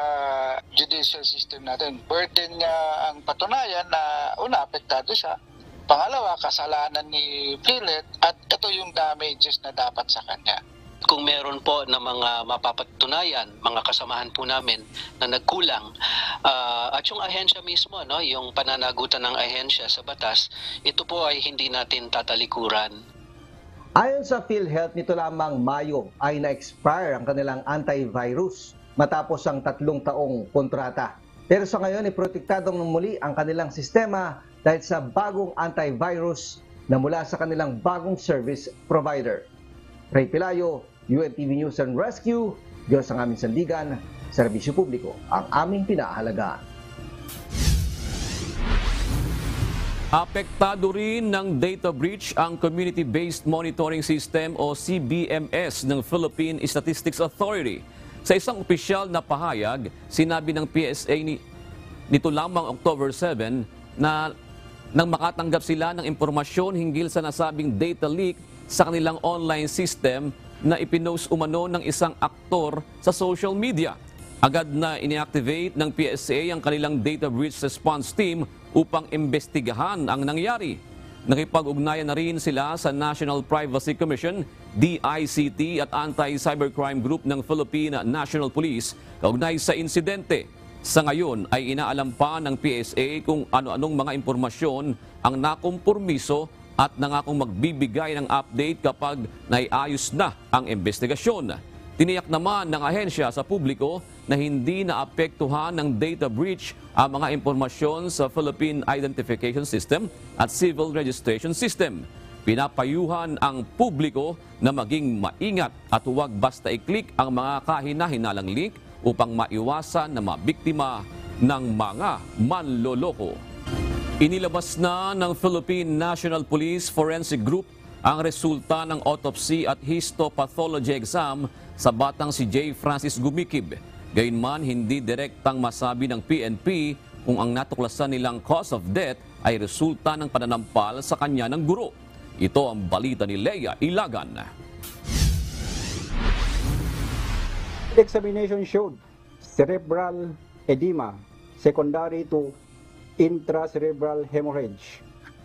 judicial system natin, burden niya ang patunayan na una, apektado siya. Pangalawa, kasalanan ni Philip at ito yung damages na dapat sa kanya kung meron po na mga mapapatunayan, mga kasamahan po namin na nagkulang, uh, at yung ahensya mismo, no, yung pananagutan ng ahensya sa batas, ito po ay hindi natin tatalikuran. Ayon sa PhilHealth, nito lamang Mayo ay na-expire ang kanilang antivirus matapos ang tatlong taong kontrata. Pero sa ngayon, iprotektadong muli ang kanilang sistema dahil sa bagong antivirus na mula sa kanilang bagong service provider. Ray Pilayo, UNTV News and Rescue, Diyos ang aming sandigan, serbisyo publiko ang aming pinahalagaan. Apektado rin ng data breach ang Community-Based Monitoring System o CBMS ng Philippine Statistics Authority. Sa isang opisyal na pahayag, sinabi ng PSA ni, nito lamang October 7 na nang makatanggap sila ng impormasyon hinggil sa nasabing data leak sa kanilang online system na ipinost umano ng isang aktor sa social media. Agad na iniactivate ng PSA ang kanilang data breach response team upang imbestigahan ang nangyari. Nakipag-ugnayan na rin sila sa National Privacy Commission, DICT at Anti-Cybercrime Group ng Philippine National Police kaugnay sa insidente. Sa ngayon ay inaalam pa ng PSA kung ano-anong mga impormasyon ang nakompormiso at nangakong magbibigay ng update kapag naiayos na ang investigasyon. Tiniyak naman ng ahensya sa publiko na hindi naapektuhan ng data breach ang mga impormasyon sa Philippine Identification System at Civil Registration System. Pinapayuhan ang publiko na maging maingat at huwag basta i-click ang mga kahina-hinalang link upang maiwasan na mabiktima ng mga manloloko. Inilabas na ng Philippine National Police Forensic Group ang resulta ng autopsy at histopathology exam sa batang si J. Francis Gumikib. Gayunman, hindi direktang masabi ng PNP kung ang natuklasan nilang cause of death ay resulta ng pananampal sa kanya ng guro. Ito ang balita ni Leia Ilagan. examination showed cerebral edema secondary to intracerebral hemorrhage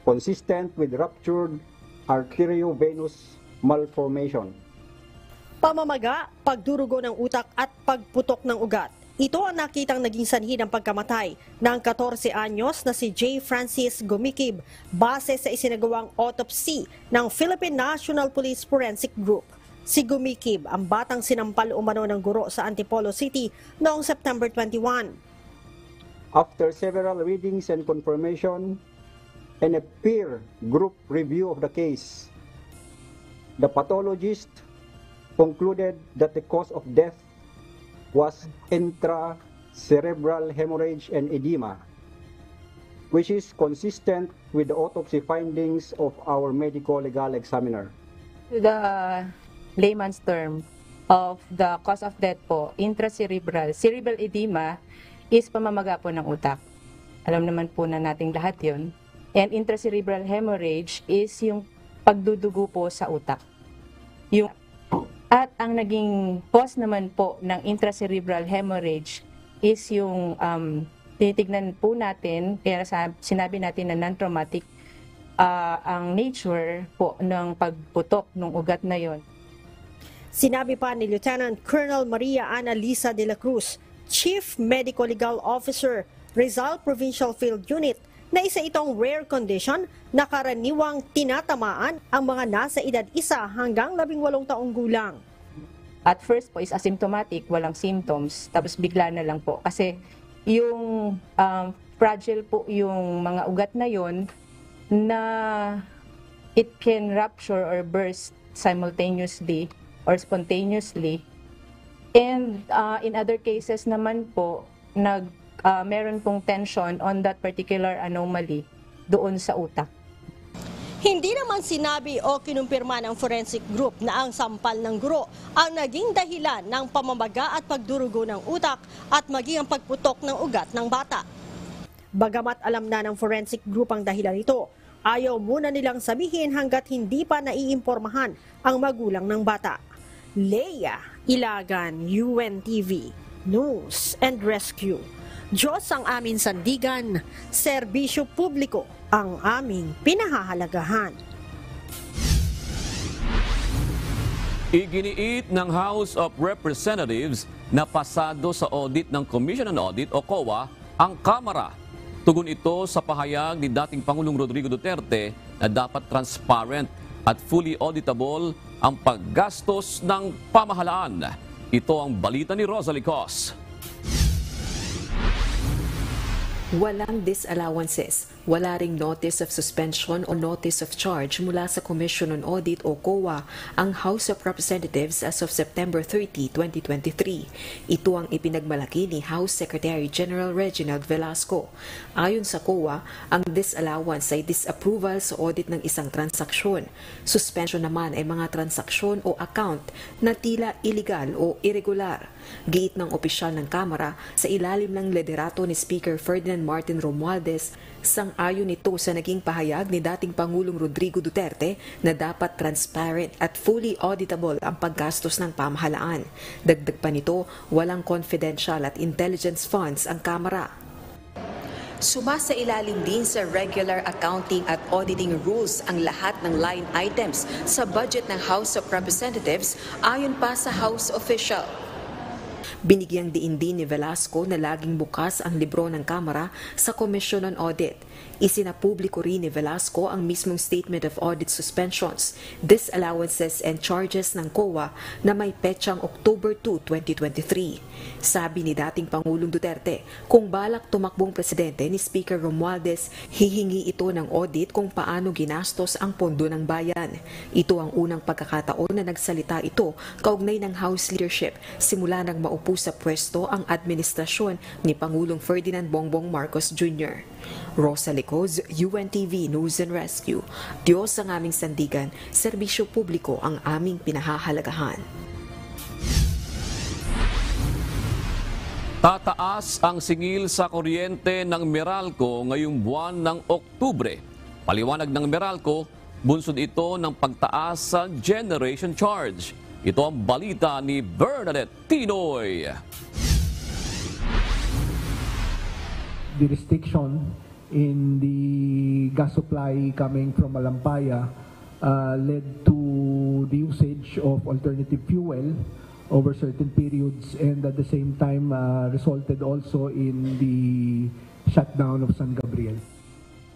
consistent with ruptured arteriovenous malformation. Pamamaga, pagdurugo ng utak at pagputok ng ugat. Ito ang nakitang naging sanhi ng pagkamatay ng 14 anyos na si J. Francis Gumikib base sa isinagawang autopsy ng Philippine National Police Forensic Group. Si Gumikib ang batang sinampal umano ng guro sa Antipolo City noong September 21. After several readings and confirmation and a peer group review of the case, the pathologist concluded that the cause of death was intracerebral hemorrhage and edema, which is consistent with the autopsy findings of our medical legal examiner. the layman's term of the cause of death po, intracerebral, cerebral edema is pamamaga po ng utak. Alam naman po na nating lahat yon. And intracerebral hemorrhage is yung pagdudugo po sa utak. Yung at ang naging cause naman po ng intracerebral hemorrhage is yung um, tinitignan po natin, kaya sa, sinabi natin na non-traumatic, ah, ang nature po ng pagputok ng ugat na yon. Sinabi pa ni Lieutenant Colonel Maria Ana Lisa de la Cruz, Chief Medical Legal Officer, Rizal Provincial Field Unit, na isa itong rare condition na karaniwang tinatamaan ang mga nasa edad isa hanggang labing walong taong gulang. At first po is asymptomatic, walang symptoms, tapos bigla na lang po. Kasi yung um, fragile po yung mga ugat na yon na it can rupture or burst simultaneously or spontaneously. And uh, in other cases naman po, nag, uh, meron pong tension on that particular anomaly doon sa utak. Hindi naman sinabi o kinumpirma ng forensic group na ang sampal ng guro ang naging dahilan ng pamamaga at pagdurugo ng utak at maging ang pagputok ng ugat ng bata. Bagamat alam na ng forensic group ang dahilan nito, ayaw muna nilang sabihin hanggat hindi pa naiimpormahan ang magulang ng bata. Leia Ilagan, UNTV, News and Rescue. Diyos ang amin sandigan, serbisyo publiko ang aming pinahahalagahan. Iginiit ng House of Representatives na pasado sa audit ng Commission on Audit o COA ang Kamara. Tugon ito sa pahayag ni dating Pangulong Rodrigo Duterte na dapat transparent at fully auditable ang paggastos ng pamahalaan. Ito ang balita ni Rosalie Cos. Walang disallowances, wala ring notice of suspension o notice of charge mula sa Commission on Audit o COA ang House of Representatives as of September 30, 2023. Ito ang ipinagmalaki ni House Secretary General Reginald Velasco. Ayon sa COA, ang disallowance ay disapproval sa audit ng isang transaksyon. Suspension naman ay mga transaksyon o account na tila illegal o irregular. Giit ng opisyal ng Kamara sa ilalim ng liderato ni Speaker Ferdinand Martin Romualdez, sang-ayon ito sa naging pahayag ni dating Pangulong Rodrigo Duterte na dapat transparent at fully auditable ang paggastos ng pamahalaan. Dagdag pa nito, walang confidential at intelligence funds ang Kamara. Sumasa ilalim din sa regular accounting at auditing rules ang lahat ng line items sa budget ng House of Representatives ayon pa sa House official. Binigyang diin din ni Velasco na laging bukas ang libro ng Kamara sa Commission on Audit. Isinapubliko rin ni Velasco ang mismong Statement of Audit Suspensions, Disallowances and Charges ng COA na may petsang October 2, 2023. Sabi ni dating Pangulong Duterte, kung balak tumakbong presidente ni Speaker Romualdez, hihingi ito ng audit kung paano ginastos ang pondo ng bayan. Ito ang unang pagkakataon na nagsalita ito kaugnay ng House leadership simula nang maupo sa pwesto ang administrasyon ni Pangulong Ferdinand Bongbong Marcos Jr. Rosa Licoz, UNTV News and Rescue. Diyos ang aming sandigan, serbisyo publiko ang aming pinahahalagahan. Tataas ang singil sa kuryente ng Meralco ngayong buwan ng Oktubre. Paliwanag ng Meralco, bunsod ito ng pagtaas sa generation charge. Ito ang balita ni Bernadette Tinoy. the restriction in the gas supply coming from Malampaya uh, led to the usage of alternative fuel over certain periods and at the same time uh, resulted also in the shutdown of San Gabriel.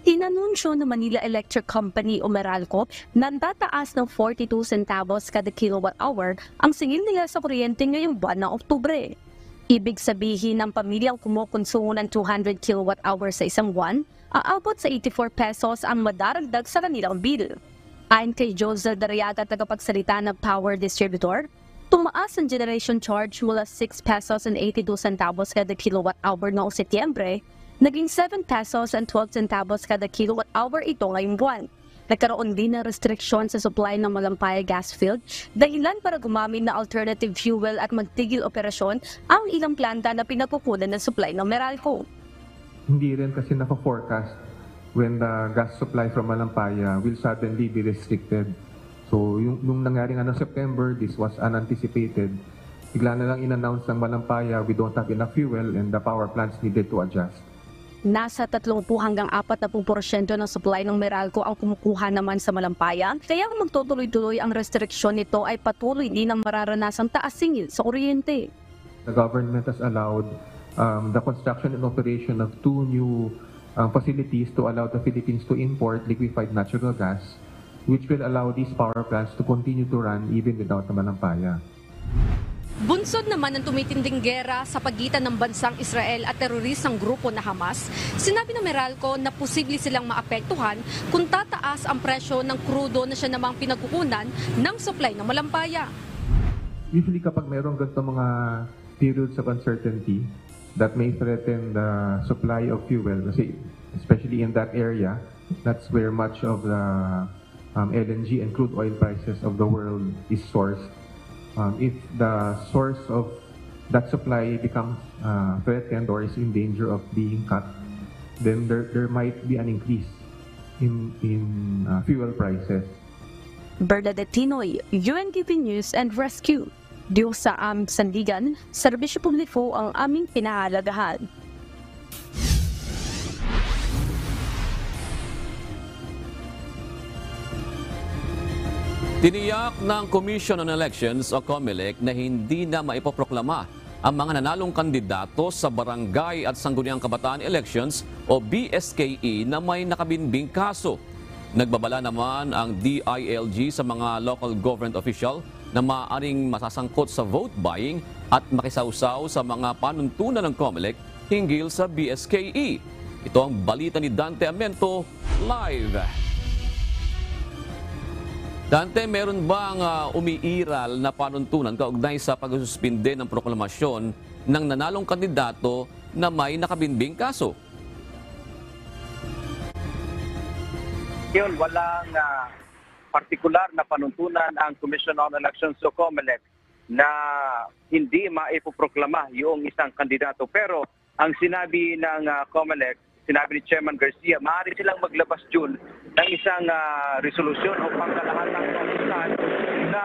Inanunsyo ng Manila Electric Company o Meralco na tataas ng 42 centavos kada kilowatt hour ang singil nila sa kuryente ngayong buwan ng Oktubre. Ibig sabihin ng pamilyang kumukonsumo ng 200 kilowatt hour sa isang buwan, aabot sa 84 pesos ang madaragdag sa kanilang bill. Ayon kay Josel Dariaga, tagapagsalita ng power distributor, tumaas ang generation charge mula 6 pesos and 82 centavos kada kilowatt hour noong Setyembre, naging 7 pesos and 12 centavos kada kilowatt hour ito ngayong buwan. Nagkaroon din ng restriksyon sa supply ng Malampaya gas field dahilan para gumamit na alternative fuel at magtigil operasyon ang ilang planta na pinagkukunan ng supply ng Meralco. Hindi rin kasi naka-forecast when the gas supply from Malampaya will suddenly be restricted. So yung nung nangyari nga ng September, this was unanticipated. Bigla na lang in-announce ng Malampaya, we don't have enough fuel and the power plants needed to adjust. Nasa 30 hanggang 40% ng supply ng Meralco ang kumukuha naman sa Malampayan, kaya kung magtutuloy-tuloy ang restriksyon nito ay patuloy din ang mararanasang taas singil sa kuryente. The government has allowed um, the construction and operation of two new um, facilities to allow the Philippines to import liquefied natural gas, which will allow these power plants to continue to run even without the Malampaya. Bunsod naman ng tumitinding gera sa pagitan ng bansang Israel at teroristang grupo na Hamas, sinabi ng Meralco na posible silang maapektuhan kung tataas ang presyo ng krudo na siya namang pinagkukunan ng supply ng malampaya. Usually kapag mayroong ganito mga periods of uncertainty that may threaten the supply of fuel, kasi especially in that area, that's where much of the um, LNG and crude oil prices of the world is sourced. Um, if the source of that supply becomes uh, threatened or is in danger of being cut, then there, there might be an increase in, in uh, fuel prices. Bernadette Tinoy, UNTV News and Rescue. Diyos sa aming sandigan, serbisyo publiko ang aming pinahalagahan. Tiniyak ng Commission on Elections o COMELEC na hindi na maipoproklama ang mga nanalong kandidato sa Barangay at Sangguniang Kabataan Elections o BSKE na may nakabinbing kaso. Nagbabala naman ang DILG sa mga local government official na maaaring masasangkot sa vote buying at makisawsaw sa mga panuntunan ng COMELEC hinggil sa BSKE. Ito ang balita ni Dante Amento live. Dante, meron ba ang ah, umiiral na panuntunan kaugnay sa pagsuspinde ng proklamasyon ng nanalong kandidato na may nakabinbing kaso? Yun, walang ah, partikular na panuntunan ang Commission on Elections o COMELEC na hindi maipoproklama yung isang kandidato. Pero ang sinabi ng ah, COMELEC, sinabi ni Chairman Garcia, maaari silang maglabas June ng isang ah, resolusyon o pangkalahatang kamustahan na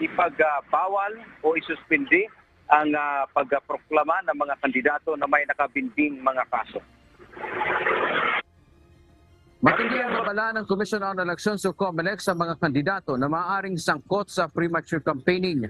ipagbawal o isuspindi ang ah, pagproklama ng mga kandidato na may nakabinbing mga kaso. Matindi ang babala ng Commission on Elections o COMELEC sa mga kandidato na maaaring sangkot sa premature campaigning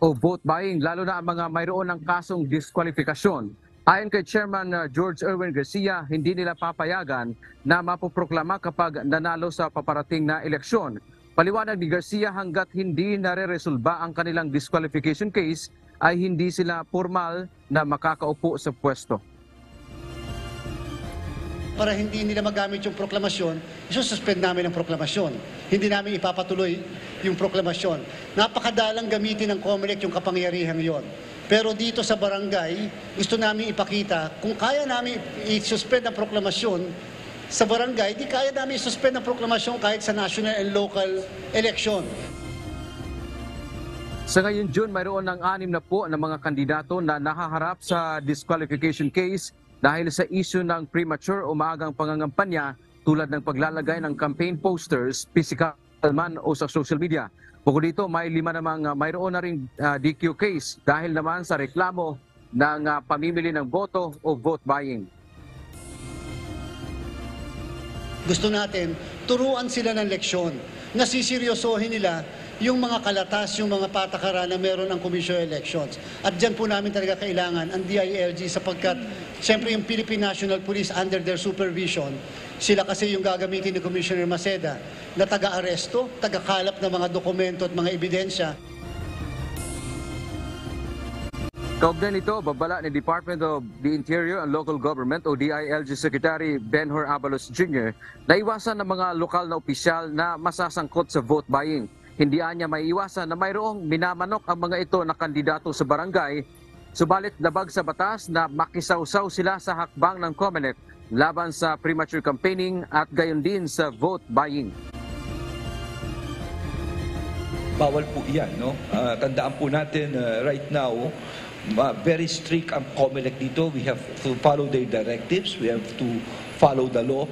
o vote buying, lalo na ang mga mayroon ng kasong diskwalifikasyon. Ayon kay Chairman uh, George Erwin Garcia, hindi nila papayagan na mapoproklama kapag nanalo sa paparating na eleksyon. Paliwanag ni Garcia hanggat hindi nare-resolba ang kanilang disqualification case ay hindi sila formal na makakaupo sa pwesto. para hindi nila magamit yung proklamasyon, isususpend namin ang proklamasyon. Hindi namin ipapatuloy yung proklamasyon. Napakadalang gamitin ng COMELEC yung kapangyarihang yon. Pero dito sa barangay, gusto namin ipakita, kung kaya namin i-suspend ang proklamasyon sa barangay, di kaya namin i-suspend ang proklamasyon kahit sa national and local election. Sa ngayon June, mayroon ng anim na po ng mga kandidato na nakaharap sa disqualification case dahil sa issue ng premature o maagang pangangampanya tulad ng paglalagay ng campaign posters, physical man o sa social media. Bukod dito, may lima namang uh, mayroon na ring uh, DQ case dahil naman sa reklamo ng uh, pamimili ng boto o vote buying. Gusto natin, turuan sila ng leksyon. Nasiseryosohin nila yung mga kalatas, yung mga patakaran na meron ng Commission on Elections. At dyan po namin talaga kailangan ang DILG sapagkat siyempre yung Philippine National Police under their supervision, sila kasi yung gagamitin ni Commissioner Maceda na taga-aresto, taga-kalap ng mga dokumento at mga ebidensya. Kaugnay nito, babala ni Department of the Interior and Local Government o DILG Secretary Benhur Abalos Jr. na iwasan ng mga lokal na opisyal na masasangkot sa vote buying. Hindi anya may iwasan na mayroong minamanok ang mga ito na kandidato sa barangay, subalit labag sa batas na makisawsaw sila sa hakbang ng COMELEC laban sa premature campaigning at gayon din sa vote buying. bawal po yan. No? Ah, tandaan po natin uh, right now, uh, very strict ang COMELEC dito. We have to follow their directives. We have to follow the law.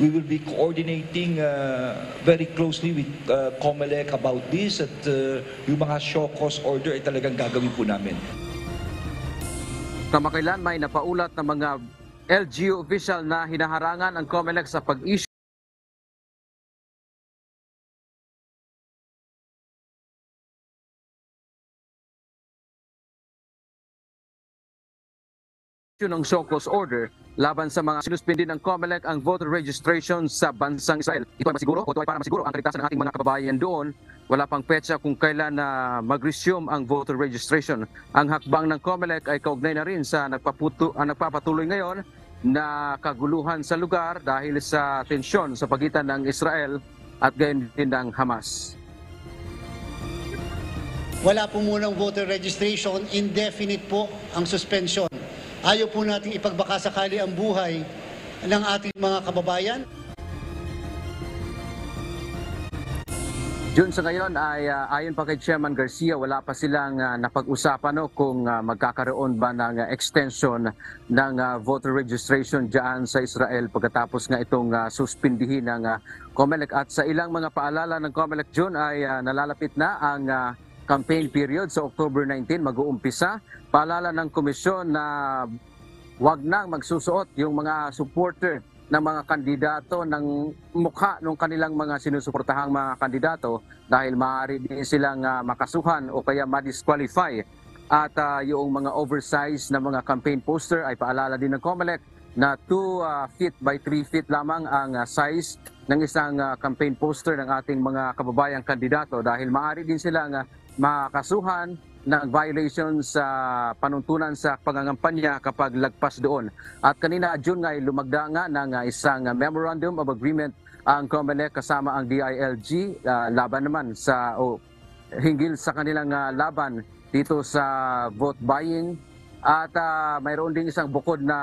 We will be coordinating uh, very closely with uh, COMELEC about this at uh, yung mga show cause order ay talagang gagawin po namin. Kamakailan may napaulat ng mga LGU official na hinaharangan ang COMELEC sa pag-issue ng cause order laban sa mga sinuspindi ng COMELEC ang voter registration sa bansang Israel. Ito ay masiguro ito ay para masiguro ang kaligtasan ng ating mga kababayan doon. Wala pang petsa kung kailan na mag-resume ang voter registration. Ang hakbang ng COMELEC ay kaugnay na rin sa nagpaputo, ang nagpapatuloy ngayon na kaguluhan sa lugar dahil sa tensyon sa pagitan ng Israel at gayon din ng Hamas. Wala po munang voter registration, indefinite po ang suspension. Ayaw po natin ipagbaka sakali ang buhay ng ating mga kababayan. Jun, sa ngayon ay ah, ayon pa kay Chairman Garcia, wala pa silang ah, napag-usapan no, kung ah, magkakaroon ba ng ah, extension ng ah, voter registration dyan sa Israel pagkatapos nga itong ah, suspindihin ng ah, COMELEC. At sa ilang mga paalala ng COMELEC, Jun, ay ah, nalalapit na ang ah, campaign period sa October 19, mag-uumpisa. Paalala ng komisyon na wag nang magsusuot yung mga supporter ng mga kandidato ng mukha ng kanilang mga sinusuportahang mga kandidato dahil maaari din silang ah, makasuhan o kaya ma-disqualify. At ah, yung mga oversized na mga campaign poster ay paalala din ng COMELEC na 2 feet by 3 feet lamang ang ah, size ng isang ah, campaign poster ng ating mga kababayang kandidato dahil maaari din silang ah, makasuhan ng violation sa panuntunan sa pangangampanya kapag lagpas doon. At kanina June nga ay lumagda nga ng isang memorandum of agreement ang COMELEC kasama ang DILG uh, laban naman sa o hinggil sa kanilang uh, laban dito sa vote buying at uh, mayroon din isang bukod na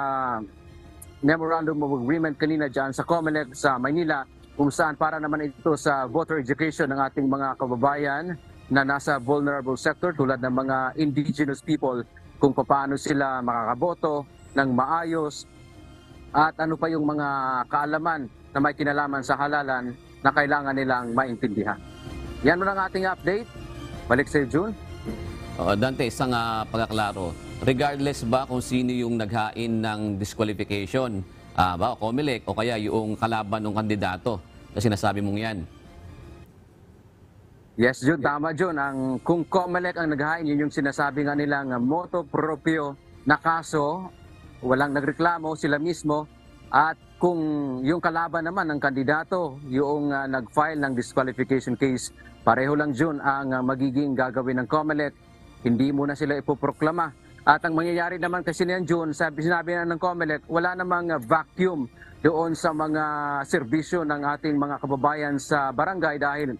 memorandum of agreement kanina dyan sa COMELEC sa Maynila kung saan para naman ito sa voter education ng ating mga kababayan na nasa vulnerable sector tulad ng mga indigenous people kung paano sila makakaboto ng maayos at ano pa yung mga kaalaman na may kinalaman sa halalan na kailangan nilang maintindihan. Yan muna ang ating update. Balik sa June. Uh, Dante, isang uh, pagkaklaro. Regardless ba kung sino yung naghain ng disqualification, uh, ba, Comelec o kaya yung kalaban ng kandidato na sinasabi mong yan? Yes, Jun. Tama, Jun. Ang, kung Comelec ang naghain, yun yung sinasabi nga nilang moto proprio na kaso, walang nagreklamo, sila mismo. At kung yung kalaban naman ng kandidato, yung uh, nag-file ng disqualification case, pareho lang Jun ang uh, magiging gagawin ng COMELEC. Hindi muna sila ipoproklama. At ang mangyayari naman kasi niyan Jun, sabi, sinabi na ng COMELEC, wala namang uh, vacuum doon sa mga serbisyo ng ating mga kababayan sa barangay dahil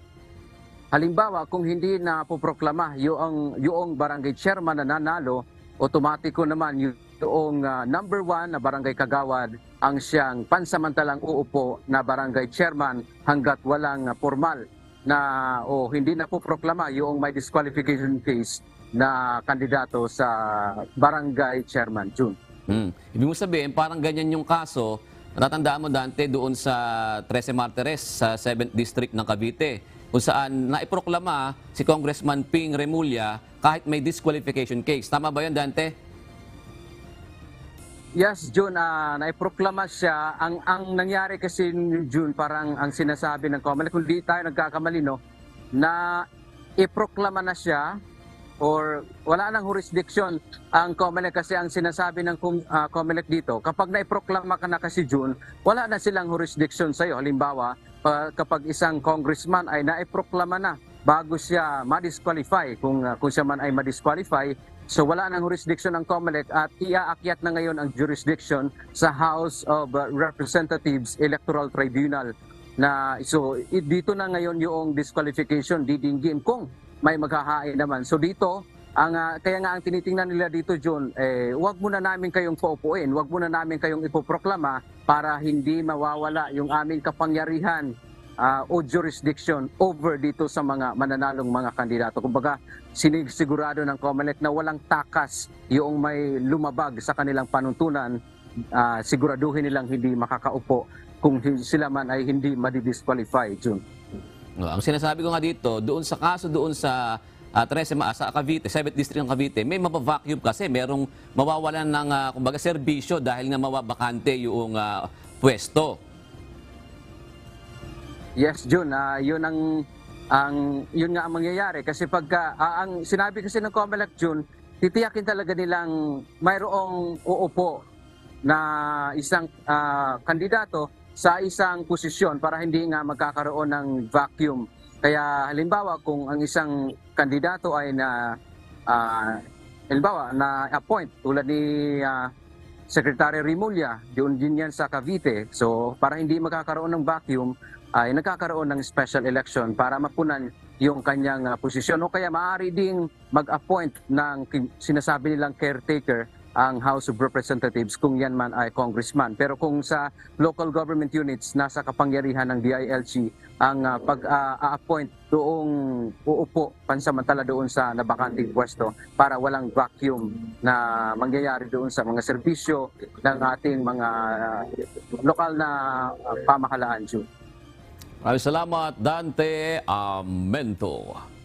Halimbawa, kung hindi na poproklama yung, yung barangay chairman na nanalo, otomatiko naman yung uh, number one na barangay kagawad ang siyang pansamantalang uupo na barangay chairman hanggat walang formal na o hindi na poproklama yung may disqualification case na kandidato sa barangay chairman June. Hmm. Ibig mo sabihin, parang ganyan yung kaso, natatandaan mo Dante doon sa 13 Martires sa 7th District ng Cavite kung saan naiproklama si Congressman Ping Remulla kahit may disqualification case. Tama ba yun, Dante? Yes, June, uh, naiproklama siya. Ang, ang nangyari kasi June, parang ang sinasabi ng COMELEC, kung di tayo nagkakamali, no, na iproklama na siya or wala nang jurisdiction ang COMELEC kasi ang sinasabi ng uh, COMELEC dito, kapag naiproklama ka na kasi June, wala na silang jurisdiction sa'yo. Halimbawa, kapag isang congressman ay naiproklama na bago siya ma-disqualify, kung, uh, kung siya man ay ma-disqualify, so wala nang jurisdiction ng COMELEC at iaakyat na ngayon ang jurisdiction sa House of Representatives Electoral Tribunal na so dito na ngayon yung disqualification didinggin kung may maghahain naman. So dito, ang uh, kaya nga ang tinitingnan nila dito John, eh wag muna namin kayong paupuin, wag muna namin kayong ipoproklama para hindi mawawala yung aming kapangyarihan uh, o jurisdiction over dito sa mga mananalong mga kandidato. Kumbaga, sinisigurado ng COMELEC na walang takas yung may lumabag sa kanilang panuntunan, uh, siguraduhin nilang hindi makakaupo kung sila man ay hindi madidisqualify, June. No, ang sinasabi ko nga dito, doon sa kaso doon sa uh, 13 sa Cavite, 7th District ng Cavite, may mapavacuum kasi merong mawawalan ng uh, kumbaga serbisyo dahil nga mawabakante yung uh, pwesto. Yes, Jun, uh, yun ang ang yun nga ang mangyayari kasi pagka uh, ang sinabi kasi ng COMELEC June, titiyakin talaga nilang mayroong uupo na isang uh, kandidato sa isang posisyon para hindi nga magkakaroon ng vacuum kaya halimbawa kung ang isang kandidato ay na uh, halimbawa na appoint tulad ni uh, Secretary Rimulya, doon din yan sa Cavite. So para hindi magkakaroon ng vacuum, ay nagkakaroon ng special election para mapunan yung kanyang uh, posisyon o kaya maaari ding mag-appoint ng sinasabi nilang caretaker ang House of Representatives kung yan man ay congressman. Pero kung sa local government units, nasa kapangyarihan ng DILG ang uh, pag-a-appoint uh, doong uupo pansamantala doon sa nabakanting pwesto para walang vacuum na mangyayari doon sa mga serbisyo ng ating mga uh, lokal na uh, pamahalaan. Maraming salamat, Dante Amento.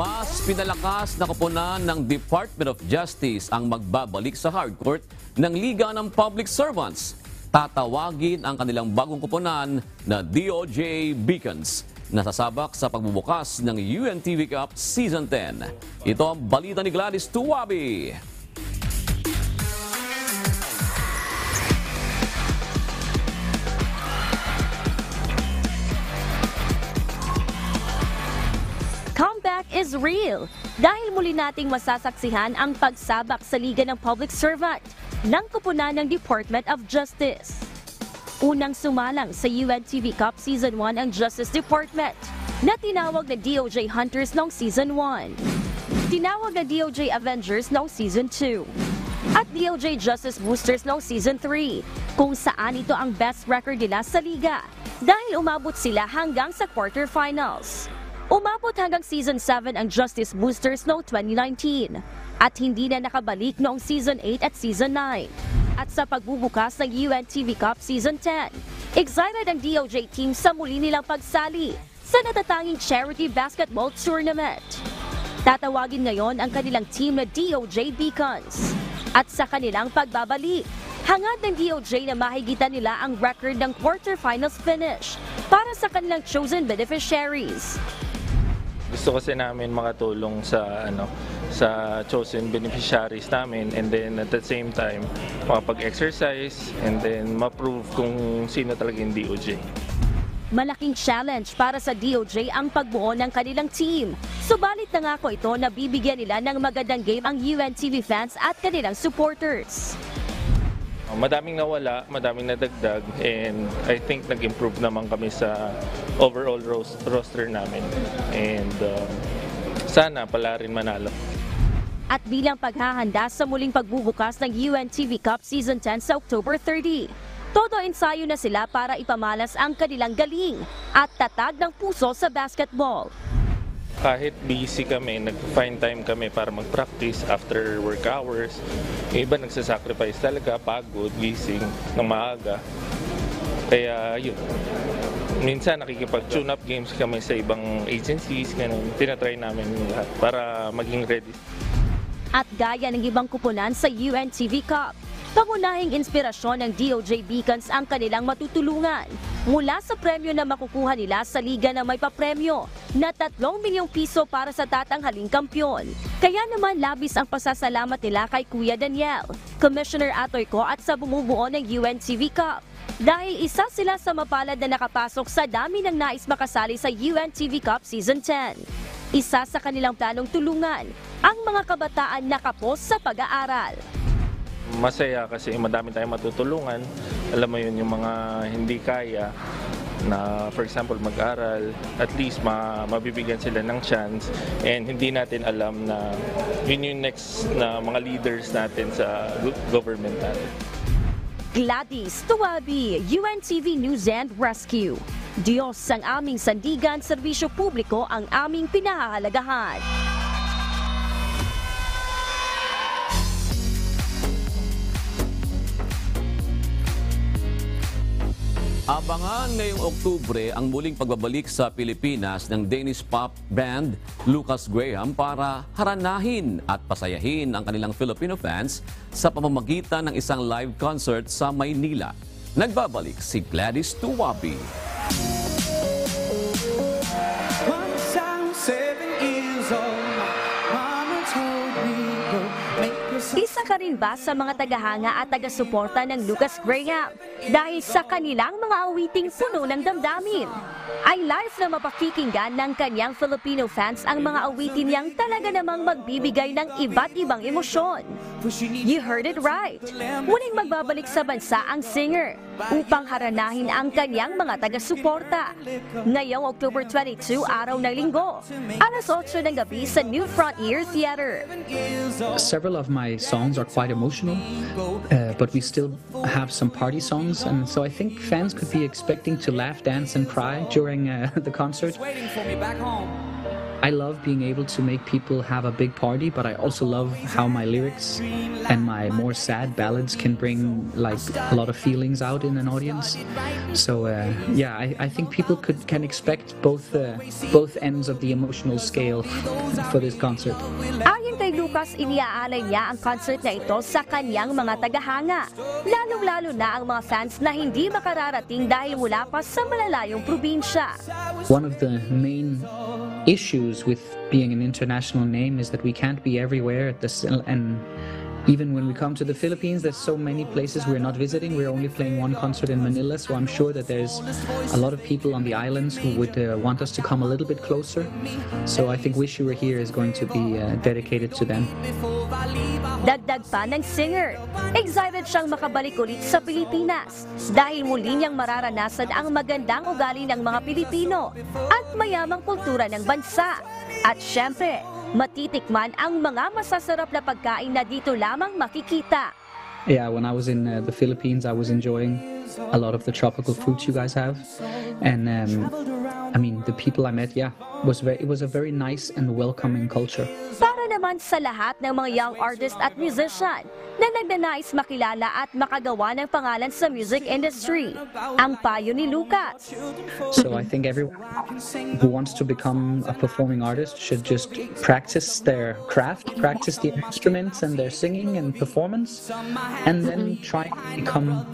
Mas pinalakas na koponan ng Department of Justice ang magbabalik sa hardcourt ng Liga ng Public Servants. Tatawagin ang kanilang bagong koponan na DOJ Beacons na sasabak sa pagbubukas ng UNTV Cup Season 10. Ito ang balita ni Gladys Tuwabi. Is real dahil muli nating masasaksihan ang pagsabak sa Liga ng Public Servant ng kupunan ng Department of Justice. Unang sumalang sa UNTV Cup Season 1 ang Justice Department na tinawag na DOJ Hunters noong Season 1. Tinawag na DOJ Avengers noong Season 2 at DOJ Justice Boosters noong Season 3 kung saan ito ang best record nila sa liga dahil umabot sila hanggang sa quarterfinals. Umabot hanggang Season 7 ang Justice Boosters noong 2019 at hindi na nakabalik noong Season 8 at Season 9. At sa pagbubukas ng UNTV Cup Season 10, excited ang DOJ team sa muli nilang pagsali sa natatanging charity basketball tournament. Tatawagin ngayon ang kanilang team na DOJ Beacons. At sa kanilang pagbabalik, hangad ng DOJ na mahigitan nila ang record ng quarterfinals finish para sa kanilang chosen beneficiaries. Gusto kasi namin makatulong sa ano sa chosen beneficiaries namin and then at the same time makapag-exercise and then ma-prove kung sino talaga yung DOJ. Malaking challenge para sa DOJ ang pagbuo ng kanilang team. Subalit nangako ito na bibigyan nila ng magandang game ang UNTV fans at kanilang supporters. Madaming nawala, madaming nadagdag and I think nag-improve naman kami sa overall ros- roster namin and uh, sana pala rin manalo. At bilang paghahanda sa muling pagbubukas ng UNTV Cup Season 10 sa October 30, todo ensayo na sila para ipamalas ang kanilang galing at tatag ng puso sa basketball. Kahit busy kami, nag-find time kami para mag-practice after work hours. Yung iba nagsasacrifice talaga, pagod, gising ng maaga. Kaya yun. Minsan nakikipag-tune up games kami sa ibang agencies, ganun. Tinatry namin lahat para maging ready. At gaya ng ibang kupunan sa UNTV Cup, pangunahing inspirasyon ng DOJ Beacons ang kanilang matutulungan mula sa premyo na makukuha nila sa liga na may papremyo na 3 milyong piso para sa tatanghaling kampyon. Kaya naman labis ang pasasalamat nila kay Kuya Daniel, Commissioner Atoy ko at sa bumubuo ng UNTV Cup dahil isa sila sa mapalad na nakapasok sa dami ng nais makasali sa UNTV Cup Season 10. Isa sa kanilang planong tulungan ang mga kabataan na kapos sa pag-aaral. Masaya kasi madami tayong matutulungan. Alam mo yun, yung mga hindi kaya na for example mag-aral, at least ma mabibigyan sila ng chance and hindi natin alam na yun yung next na mga leaders natin sa go- government. Gladys Tuwabi, UNTV News and Rescue. Diyos ang aming sandigan, serbisyo publiko ang aming pinahahalagahan. Abangan ngayong Oktubre ang muling pagbabalik sa Pilipinas ng Danish pop band Lucas Graham para haranahin at pasayahin ang kanilang Filipino fans sa pamamagitan ng isang live concert sa Maynila. Nagbabalik si Gladys Tuwabi. Ka rin ba sa mga tagahanga at taga-suporta ng Lucas Graham dahil sa kanilang mga awiting puno ng damdamin? Ay live na mapakikinggan ng kanyang Filipino fans ang mga awitin niyang talaga namang magbibigay ng iba't ibang emosyon. You heard it right. Muling magbabalik sa bansa ang singer upang haranahin ang kanyang mga taga-suporta. Ngayong October 22, araw ng linggo, alas 8 ng gabi sa New Frontier Theater. Several of my songs are quite emotional, uh, but we still have some party songs, and so I think fans could be expecting to laugh, dance, and cry during uh, [LAUGHS] the concert. I love being able to make people have a big party, but I also love how my lyrics and my more sad ballads can bring like a lot of feelings out in an audience. So uh, yeah, I, I think people could can expect both uh, both ends of the emotional scale for this concert. Ayon kay Lucas, iniaalay niya ang concert na ito sa kanyang mga tagahanga. Lalong-lalo na ang mga fans na hindi makararating dahil mula pa sa malalayong probinsya. One of the main issues with being an international name is that we can't be everywhere at the and even when we come to the Philippines, there's so many places we're not visiting. We're only playing one concert in Manila, so I'm sure that there's a lot of people on the islands who would uh, want us to come a little bit closer. So I think Wish You Were Here is going to be uh, dedicated to them. Dagdag pa ng singer. Excited siyang makabalik ulit sa Pilipinas dahil muli niyang mararanasan ang magandang ugali ng mga Pilipino at mayamang kultura ng bansa. At syempre, matitikman ang mga masasarap na pagkain na dito lamang makikita. Yeah, when I was in uh, the Philippines, I was enjoying a lot of the tropical fruits you guys have, and um, I mean the people I met. Yeah, was very. It was a very nice and welcoming culture. Para naman sa lahat ng mga young artist at musician na nagnanais makilala at makagawa ng pangalan sa music industry, ang payo ni Lucas. So I think everyone who wants to become a performing artist should just practice their craft, practice the instruments and their singing and performance, and then try to become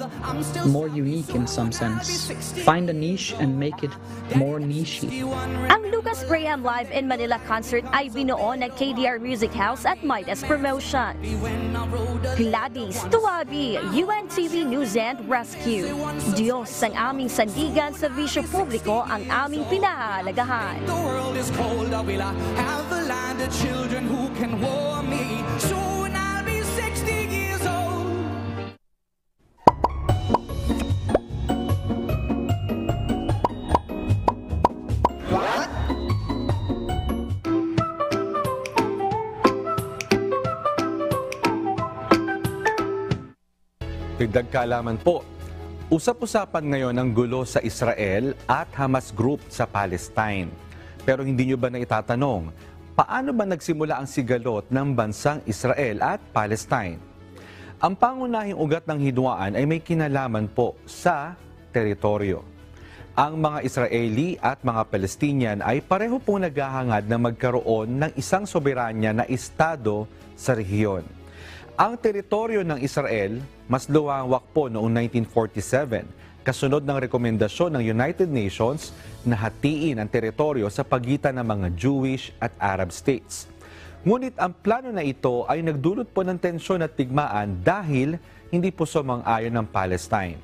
more unique in some sense. Find a niche and make it more nichey. Ang Lucas Graham Live in Manila concert ay binuo ng KDR Music House at Midas Promotion. Gladys Tuwabi, UNTV News and Rescue. Diyos ang aming sandigan sa visyo publiko ang aming pinahahalagahan. The world is cold, I will I have a land of children who can warm me. Soon Dagdag kaalaman po, usap-usapan ngayon ang gulo sa Israel at Hamas Group sa Palestine. Pero hindi nyo ba na itatanong, paano ba nagsimula ang sigalot ng bansang Israel at Palestine? Ang pangunahing ugat ng hidwaan ay may kinalaman po sa teritoryo. Ang mga Israeli at mga Palestinian ay pareho pong naghahangad na magkaroon ng isang soberanya na estado sa rehiyon. Ang teritoryo ng Israel mas luwawak po noong 1947 kasunod ng rekomendasyon ng United Nations na hatiin ang teritoryo sa pagitan ng mga Jewish at Arab states. Ngunit ang plano na ito ay nagdulot po ng tensyon at tigmaan dahil hindi po sumang-ayon ng Palestine.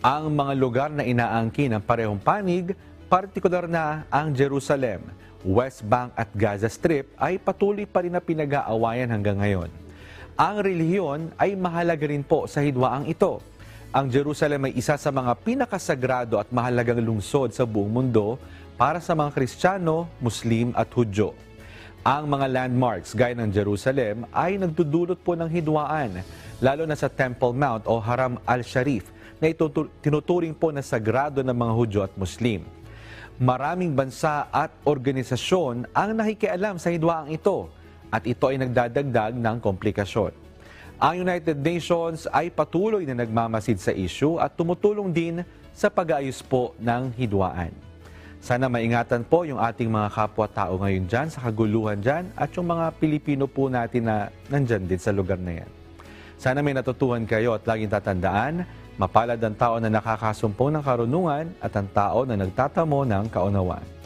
Ang mga lugar na inaangkin ng parehong panig, partikular na ang Jerusalem, West Bank at Gaza Strip ay patuloy pa rin na pinag-aawayan hanggang ngayon. Ang relihiyon ay mahalaga rin po sa hidwaang ito. Ang Jerusalem ay isa sa mga pinakasagrado at mahalagang lungsod sa buong mundo para sa mga Kristiyano, Muslim at Hudyo. Ang mga landmarks gaya ng Jerusalem ay nagdudulot po ng hidwaan, lalo na sa Temple Mount o Haram al-Sharif na itutu- tinuturing po na sagrado ng mga Hudyo at Muslim. Maraming bansa at organisasyon ang nakikialam sa hidwaang ito at ito ay nagdadagdag ng komplikasyon. Ang United Nations ay patuloy na nagmamasid sa issue at tumutulong din sa pag-aayos po ng hidwaan. Sana maingatan po yung ating mga kapwa-tao ngayon dyan sa kaguluhan dyan at yung mga Pilipino po natin na nandyan din sa lugar na yan. Sana may natutuhan kayo at laging tatandaan, mapalad ang tao na nakakasumpong ng karunungan at ang tao na nagtatamo ng kaunawaan.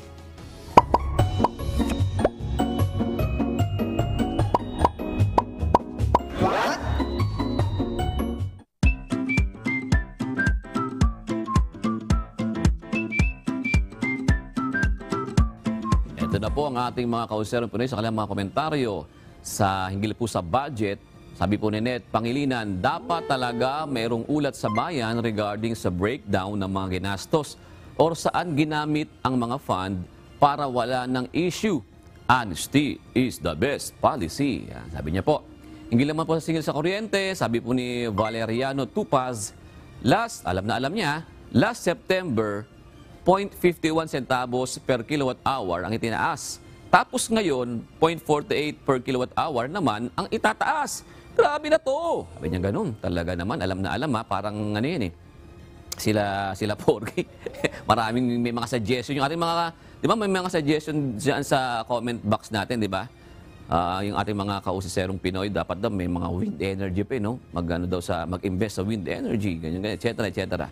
Ating mga kauserong Pinoy sa kanilang mga komentaryo sa hinggil po sa budget. Sabi po ni Net Pangilinan, dapat talaga mayroong ulat sa bayan regarding sa breakdown ng mga ginastos or saan ginamit ang mga fund para wala ng issue. Honesty is the best policy. Sabi niya po. Hinggil naman po sa singil sa kuryente, sabi po ni Valeriano Tupaz, last, alam na alam niya, last September, 0.51 centavos per kilowatt hour ang itinaas. Tapos ngayon, 0.48 per kilowatt hour naman ang itataas. Grabe na to! Sabi niya ganun. Talaga naman, alam na alam ha, parang ano yun eh. Sila, sila [LAUGHS] Porky. Maraming may mga suggestion. Yung ating mga, di ba may mga suggestion dyan sa comment box natin, di ba? Ah, yung ating mga kausiserong Pinoy, dapat daw may mga wind energy pa, eh, no? Mag-ano daw sa, mag-invest sa wind energy, ganyan, ganyan, et cetera, et cetera.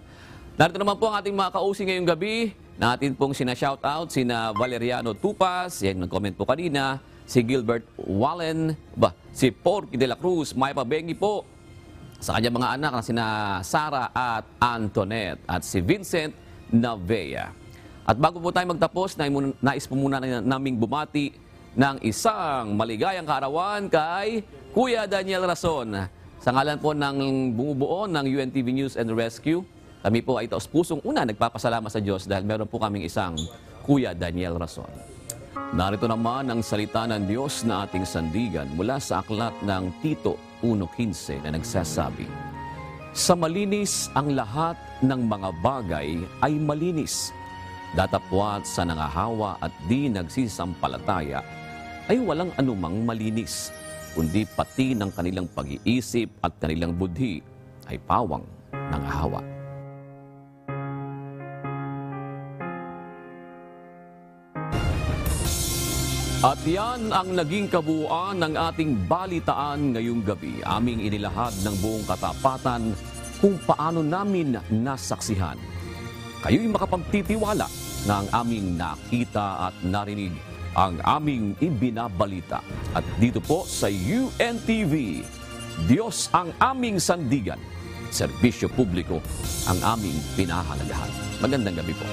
Narito naman po ang ating mga kausi ngayong gabi. Natin pong sina-shoutout, sina Valeriano Tupas, yan nag-comment po kanina. si Gilbert Wallen, ba, si Porky de la Cruz, may pabengi po sa kanyang mga anak na sina Sara at Antoinette at si Vincent Navea. At bago po tayo magtapos, nai- nais po muna na- naming bumati ng isang maligayang kaarawan kay Kuya Daniel Rason. Sa ngalan po ng bumubuo ng UNTV News and Rescue, kami po ay taos pusong una nagpapasalamat sa Diyos dahil meron po kaming isang Kuya Daniel Rason. Narito naman ang salita ng Diyos na ating sandigan mula sa aklat ng Tito 1.15 na nagsasabi, Sa malinis ang lahat ng mga bagay ay malinis. Datapwat sa nangahawa at di nagsisampalataya ay walang anumang malinis, kundi pati ng kanilang pag-iisip at kanilang budhi ay pawang nangahawa. At yan ang naging kabuuan ng ating balitaan ngayong gabi. Aming inilahad ng buong katapatan kung paano namin nasaksihan. Kayo'y makapagtitiwala na ang aming nakita at narinig ang aming ibinabalita. At dito po sa UNTV, Diyos ang aming sandigan. Serbisyo publiko ang aming pinahalagahan. Magandang gabi po.